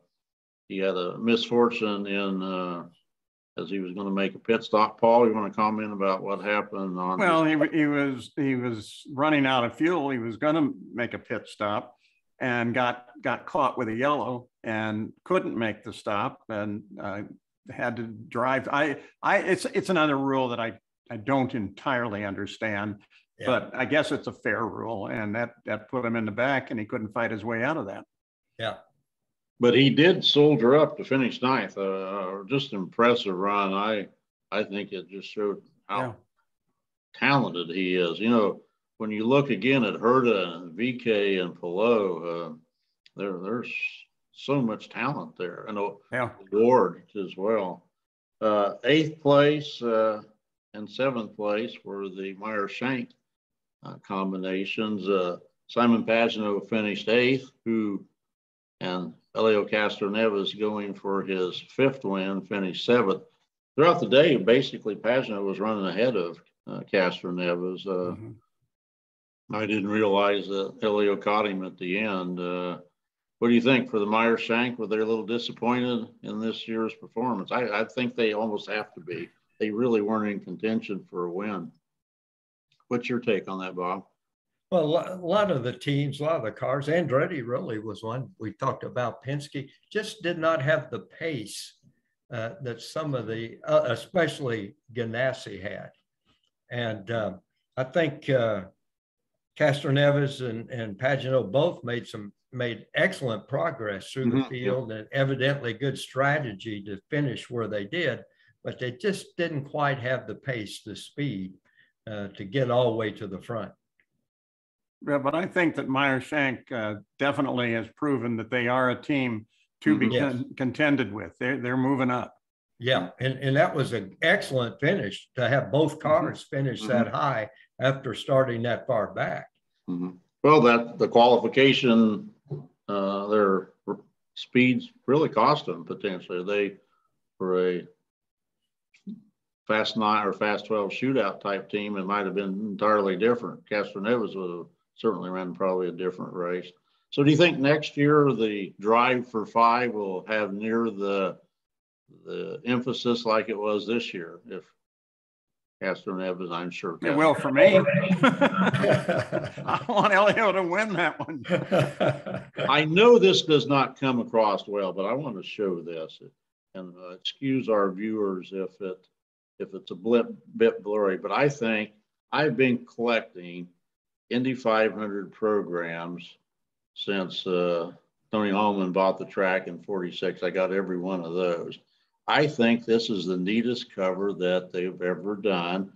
he had a misfortune in, uh, as he was going to make a pit stop. Paul, you want to comment about what happened on? Well, he, he was, he was running out of fuel. He was gonna make a pit stop and got, got caught with a yellow and couldn't make the stop and uh, had to drive. I, I, it's, it's another rule that I, I don't entirely understand, Yeah. but I guess it's a fair rule and that, that put him in the back and he couldn't fight his way out of that. yeah. But he did soldier up to finish ninth. Uh, just impressive run. I I think it just showed how Yeah. talented he is. You know, when you look again at Herta and VeeKay and Palou, uh, there there's so much talent there, and uh, Yeah. O'Ward as well. Uh, eighth place uh, and seventh place were the Meyer Shank uh, combinations. Uh, Simon Pagenaud finished eighth, who and Elio Castroneves going for his fifth win, finished seventh. Throughout the day, basically, Pagenaud was running ahead of uh, Castroneves. Uh, Mhm. I didn't realize that Elio caught him at the end. Uh, what do you think for the Meyer Shank? Were they a little disappointed in this year's performance? I, I think they almost have to be they really weren't in contention for a win. What's your take on that, Bob? Well, a lot of the teams, a lot of the cars, Andretti really was one. We talked about Penske, just did not have the pace uh, that some of the, uh, especially Ganassi had. And uh, I think uh, Castroneves and, and Pagenaud both made some made excellent progress through the mm-hmm. field and evidently good strategy to finish where they did, but they just didn't quite have the pace, the speed uh, to get all the way to the front. Yeah, but I think that Meyer Shank uh, definitely has proven that they are a team to be mm-hmm. yes. contended with. They're they're moving up. Yeah, and, and that was an excellent finish to have both mm-hmm. cars mm-hmm. finish mm-hmm. that high after starting that far back. Mm-hmm. Well, that the qualification, uh, their speeds really cost them potentially. They for a fast nine or fast 12 shootout type team, it might have been entirely different. Castroneves would have certainly ran probably a different race. So do you think next year the drive for five will have near the the emphasis like it was this year? If Castroneves, I'm sure. It will for me. I want Elio to win that one. I know this does not come across well, but I want to show this and uh, excuse our viewers if it if it's a blip, bit blurry. But I think I've been collecting Indy 500 programs since uh, Tony Hulman bought the track in 46. I got every one of those. I think this is the neatest cover that they've ever done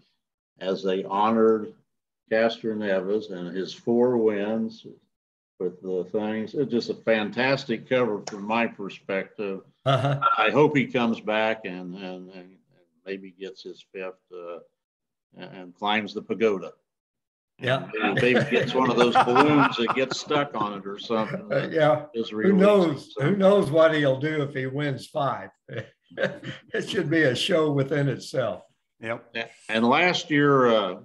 as they honored Castroneves and his four wins with the things. It's just a fantastic cover from my perspective. Uh-huh. I hope he comes back and, and, and maybe gets his fifth uh, and climbs the pagoda. Yeah. Maybe gets one of those balloons that gets stuck on it or something. Uh, yeah. Who knows? So. Who knows what he'll do if he wins five? it should be a show within itself. Yep. And last year, uh,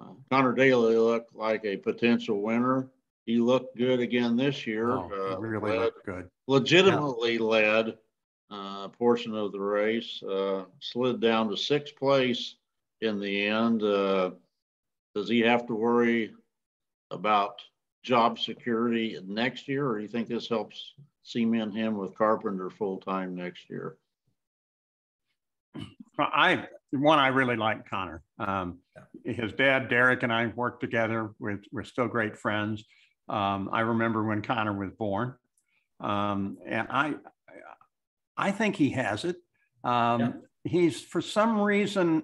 uh, Conor Daly looked like a potential winner. He looked good again this year. Oh, uh, really led, looked good. Legitimately yeah. led uh, portion of the race. Uh, slid down to sixth place in the end. Does he have to worry about job security next year, or do you think this helps cement him with Carpenter full time next year? I one I really like Conor. Um, his dad Derek and I worked together. We're, we're still great friends. Um, I remember when Conor was born, um, and I I think he has it. Um, yeah. He's for some reason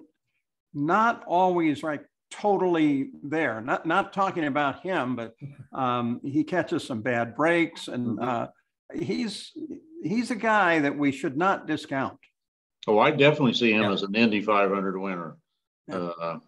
not always like totally there. Not not talking about him, but um, he catches some bad breaks, and mm-hmm. uh, he's he's a guy that we should not discount. Oh, I definitely see him yeah. as an Indy 500 winner, yeah. uh,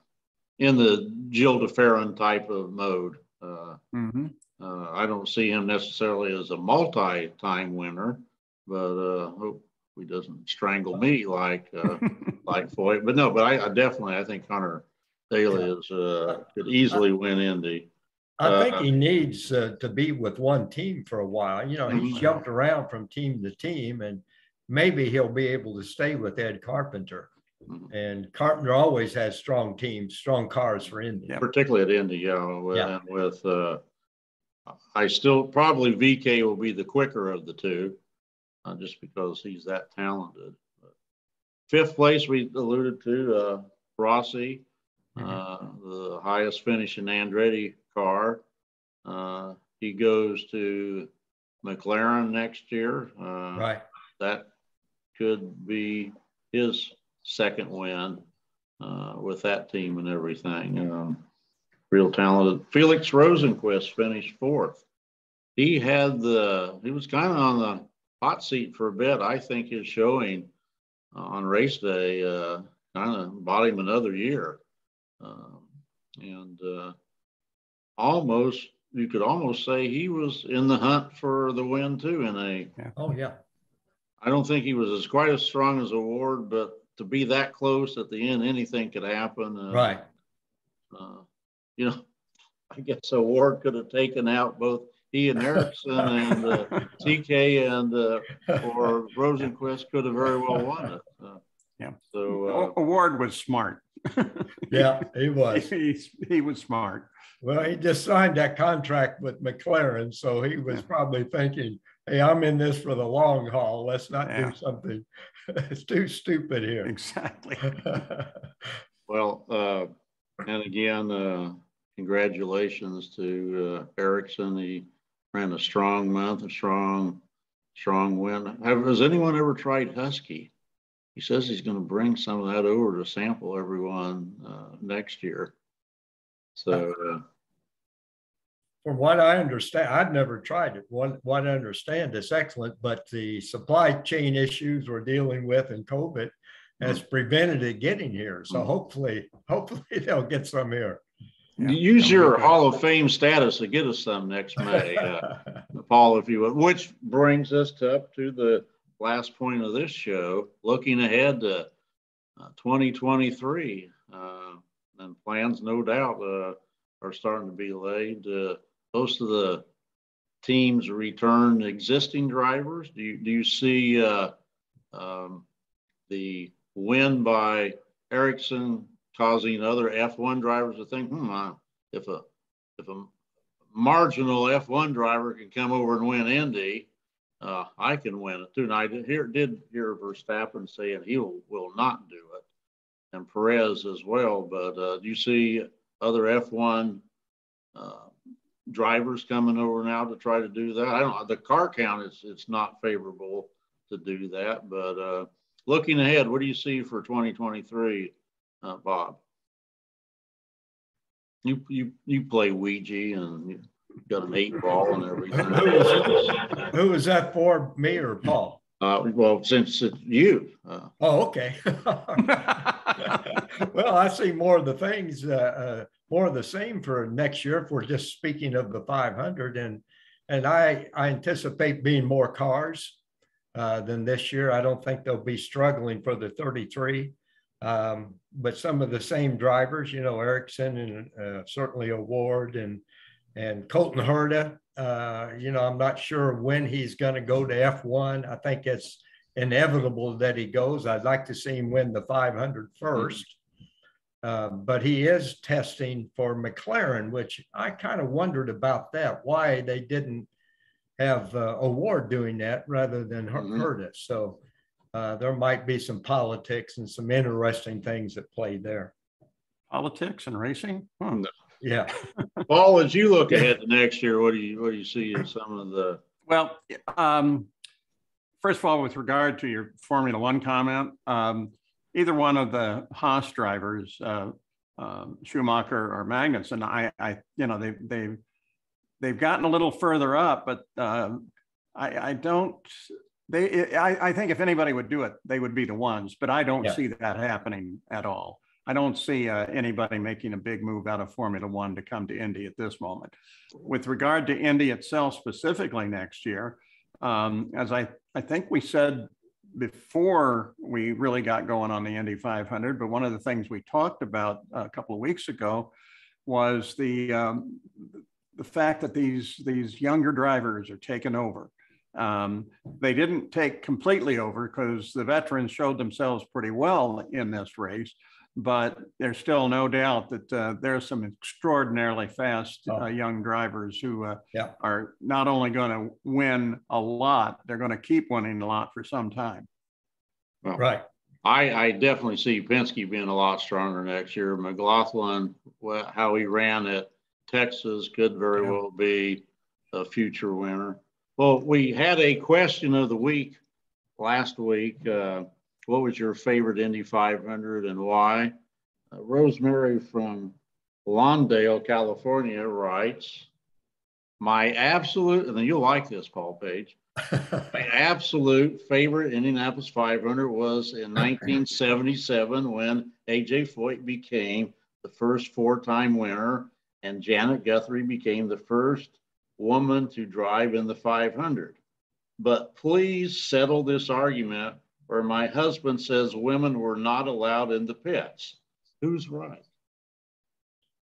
in the Gil de Ferran type of mode. Uh, mm-hmm. Uh, I don't see him necessarily as a multi-time winner, but uh, hope he doesn't strangle me like uh, like Foyt. But no, but I, I, definitely I think Conor Daly is uh, could easily win Indy. I think uh, he needs uh, to be with one team for a while. You know, he's mm-hmm. jumped around from team to team, and maybe he'll be able to stay with Ed Carpenter. Mm-hmm. And Carpenter always has strong teams, strong cars for Indy. Yeah, particularly at Indy, yeah. With, yeah. with uh, I still probably VeeKay will be the quicker of the two, uh, just because he's that talented. But fifth place we alluded to uh, Rossi, mm-hmm. Uh, the highest finish in Andretti car. Uh, he goes to McLaren next year. Uh, right. That could be his second win uh, with that team and everything. Um, real talented. Felix Rosenqvist finished fourth. He had the, he was kind of on the hot seat for a bit. I think his showing on race day uh, kind of bought him another year. Um, and uh, almost you could almost say he was in the hunt for the win too in a yeah. oh yeah. I don't think he was as quite as strong as O'Ward but to be that close at the end anything could happen uh, right. uh, you know i guess O'Ward could have taken out both he and Ericsson and uh, tk and uh, or Rosenqvist could have very well won it uh, Yeah. So uh, O'Ward was smart. Yeah, he was. he, he was smart. Well, he just signed that contract with McLaren, so he was Yeah. probably thinking, "Hey, I'm in this for the long haul. Let's not Yeah. do something it's too stupid here." Exactly. well, uh, and again, uh, congratulations to uh, Ericsson. He ran a strong month, a strong, strong win. Have, has anyone ever tried Husky? He says he's going to bring some of that over to sample everyone uh, next year. So uh, From what I understand, I've never tried it. What, what I understand is excellent, but the supply chain issues we're dealing with in COVID has prevented it getting here. So Mm. hopefully, hopefully they'll get some here. Yeah, use your. Hall of Fame status to get us some next May. Uh, Paul, if you would, which brings us to up to the last point of this show, looking ahead to uh, 2023. Uh, and plans, no doubt, uh, are starting to be laid. Uh, most of the teams return existing drivers. Do you, do you see uh, um, the win by Ericsson causing other F1 drivers to think, hmm, if a if a marginal F1 driver can come over and win Indy, uh, I can win it too. And I did hear, did hear Verstappen saying he will, will not do it, and Perez as well. But uh, do you see other F1 uh, drivers coming over now to try to do that? I don't. The car count is it's not favorable to do that. But uh, looking ahead, what do you see for 2023, uh, Bob? You you you play Ouija and got an eight ball and everything. Who was, who was that for, me or Paul? Uh, well, since it's you, uh, Oh, okay. well, I see more of the things, uh, uh, more of the same for next year. If we're just speaking of the 500, and and I I anticipate being more cars uh, than this year. I don't think they'll be struggling for the 33, um, but some of the same drivers, you know, Ericsson and uh, certainly O'Ward and and Colton Herta. Uh, you know, I'm not sure when he's going to go to F1. I think it's inevitable that he goes. I'd like to see him win the 500 first. Uh, but he is testing for McLaren, which I kind of wondered about that, why they didn't have uh, O'Ward doing that rather than Her- Mhm. Curtis. So uh, there might be some politics and some interesting things at play there. Politics and racing? Hmm. Yeah. Paul, as you look ahead to next year, what do you what do you see in some of the Well, um, first of all, with regard to your Formula One comment, um, either one of the Haas drivers, uh, um, Schumacher or Magnussen, I, I, you know, they, they've, they've gotten a little further up, but um, I, I don't, they, I, I think if anybody would do it, they would be the ones, but I don't Yeah. see that happening at all. I don't see uh, anybody making a big move out of Formula One to come to Indy at this moment. With regard to Indy itself specifically next year, um, as I, I think we said before we really got going on the Indy 500, but one of the things we talked about a couple of weeks ago was the um, the fact that these these younger drivers are taking over. Um, they didn't take completely over because the veterans showed themselves pretty well in this race, but there's still no doubt that uh, there's some extraordinarily fast uh, Oh. young drivers who uh, Yeah. are not only going to win a lot, they're going to keep winning a lot for some time. Right. I, I definitely see Penske being a lot stronger next year. McLaughlin, well, how he ran at Texas could very Yeah. well be a future winner. Well, we had a question of the week last week. What was your favorite Indy 500 and why? Uh, Rosemary from Lawndale, California writes, my absolute, and then you'll like this, Paul Page. My absolute favorite Indianapolis 500 was in 1977 when AJ Foyt became the first four time winner and Janet Guthrie became the first woman to drive in the 500. But please settle this argument where my husband says women were not allowed in the pits. Who's right?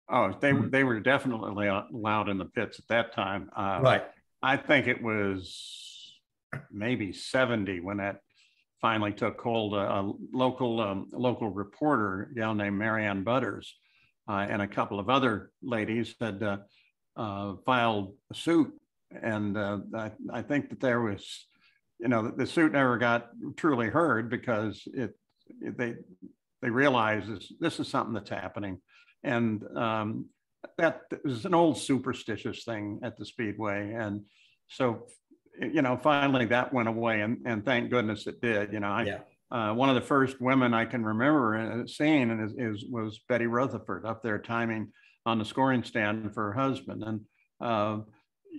Oh, they Hmm. they were definitely allowed in the pits at that time. Uh, right. I think it was maybe 70 when that finally took hold. A, a local um, local reporter, a gal named Marianne Butters, uh, and a couple of other ladies had uh, uh, filed a suit, and uh, I, I, think that there was, you know, the suit never got truly heard because it, it they they realized this this is something that's happening, and um, that was an old superstitious thing at the speedway, and so you know finally that went away, and and thank goodness it did. You know, I. Yeah. Uh, one of the first women I can remember uh, seeing is, is was Betty Rutherford up there timing on the scoring stand for her husband. And, uh,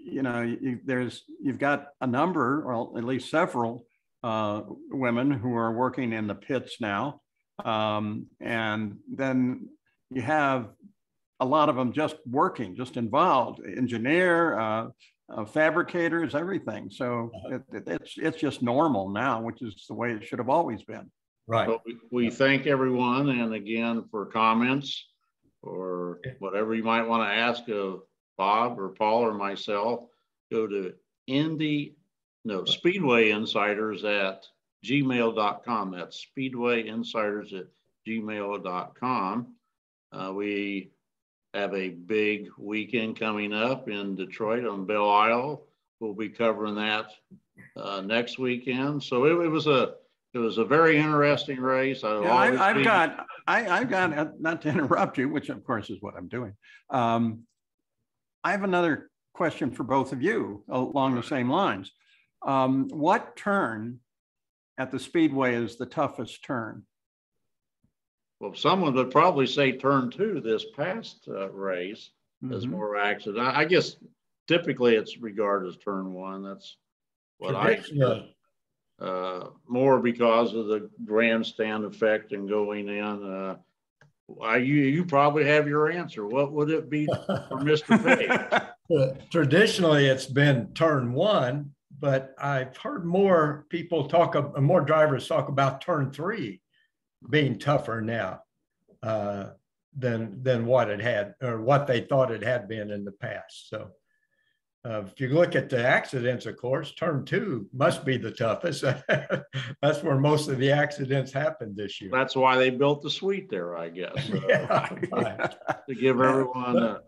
you know, you, there's, you've got a number, or at least several uh, women who are working in the pits now. Um, and then you have a lot of them just working, just involved, engineer, uh, uh, fabricators, everything. So uh-huh. it, it, it's it's just normal now, which is the way it should have always been. Right. we, we thank everyone, and again for comments or whatever you might want to ask of Bob or Paul or myself, go to Indy, no, Speedway Insiders at gmail.com. That's Speedway Insiders at gmail.com. Uh, we have a big weekend coming up in Detroit on Belle Isle. We'll be covering that uh, next weekend. So it, it was a it was a very interesting race. Yeah, I, have got, I, have got, uh, not to interrupt you, which of course is what I'm doing. Um, I have another question for both of you along the same lines. Um, what turn at the Speedway is the toughest turn? Well, someone would probably say turn two this past uh, race. There's mm -hmm. more accident. I, I, guess typically it's regarded as turn one. That's what I uh, more because of the grandstand effect and going in. Uh, I, you, you probably have your answer. What would it be for Mr. Page? Traditionally, it's been turn one, but I've heard more people talk, more drivers talk about turn three being tougher now uh, than than what it had or what they thought it had been in the past. So uh, if you look at the accidents, of course, turn two must be the toughest. That's where most of the accidents happened this year. That's why they built the suite there, I guess. Uh, yeah, right. to give everyone. Uh,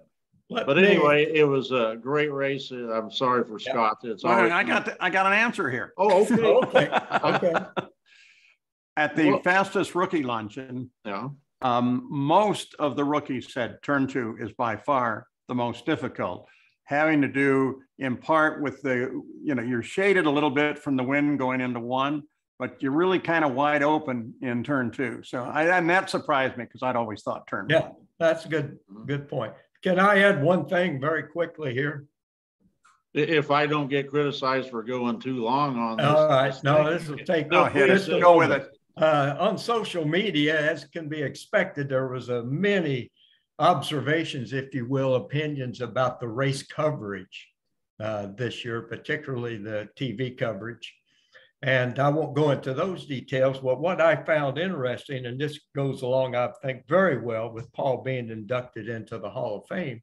but anyway, me, it was a great race. I'm sorry for yeah. Scott. It's all right. I got the, I got an answer here. Oh, okay, okay, okay. At the well, fastest rookie luncheon, yeah. Um, most of the rookies said turn two is by far the most difficult having to do in part with the, you know, you're shaded a little bit from the wind going into one, but you're really kind of wide open in turn two. So I, and that surprised me because I'd always thought turn Yeah, one. that's a good, good point. Can I add one thing very quickly here? If I don't get criticized for going too long on this. All right, no, this will take. No, hit it, go with it. Uh, on social media, as can be expected, there was a many observations, if you will, opinions about the race coverage uh, this year, particularly the TV coverage. And I won't go into those details, but what I found interesting, and this goes along, I think, very well with Paul being inducted into the Hall of Fame,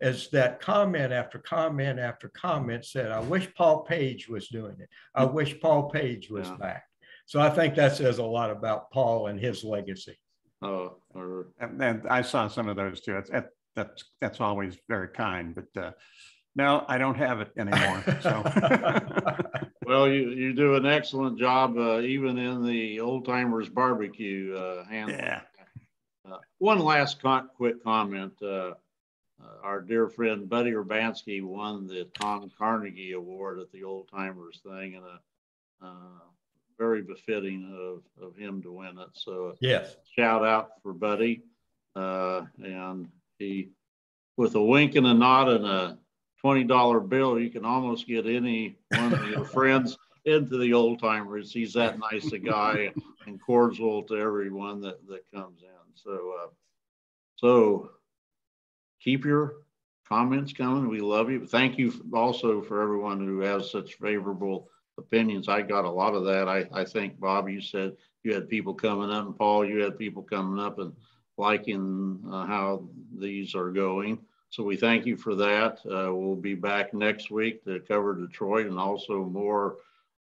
is that comment after comment after comment said, I wish Paul Page was doing it. I wish Paul Page was yeah. back. So I think that says a lot about Paul and his legacy. Oh, or and, and I saw some of those too. It's, it, that's that's always very kind, but uh, no, I don't have it anymore. So. well, you you do an excellent job, uh, even in the old timers barbecue uh, handling. Yeah. Uh, one last con- quick comment. Uh, uh, our dear friend Buddy Urbanski won the Tom Carnegie Award at the Old Timers thing, and uh, very befitting of, of him to win it. So yes, shout out for Buddy. Uh, and he, with a wink and a nod and a twenty dollar bill, you can almost get any one of your friends into the old timers. He's that nice a guy and cordial to everyone that that comes in. So, uh, so keep your comments coming. We love you. Thank you also for everyone who has such favorable opinions. I got a lot of that. I, I think, Bob, you said you had people coming up, and Paul, you had people coming up and liking uh, how these are going. So we thank you for that. Uh, we'll be back next week to cover Detroit and also more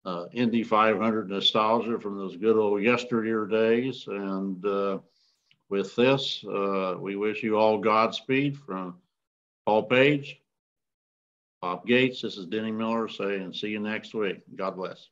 uh, Indy 500 nostalgia from those good old yesteryear days. And uh, with this, uh, we wish you all Godspeed from Paul Page, Bob Gates. This is Denny Miller saying, see you next week. God bless.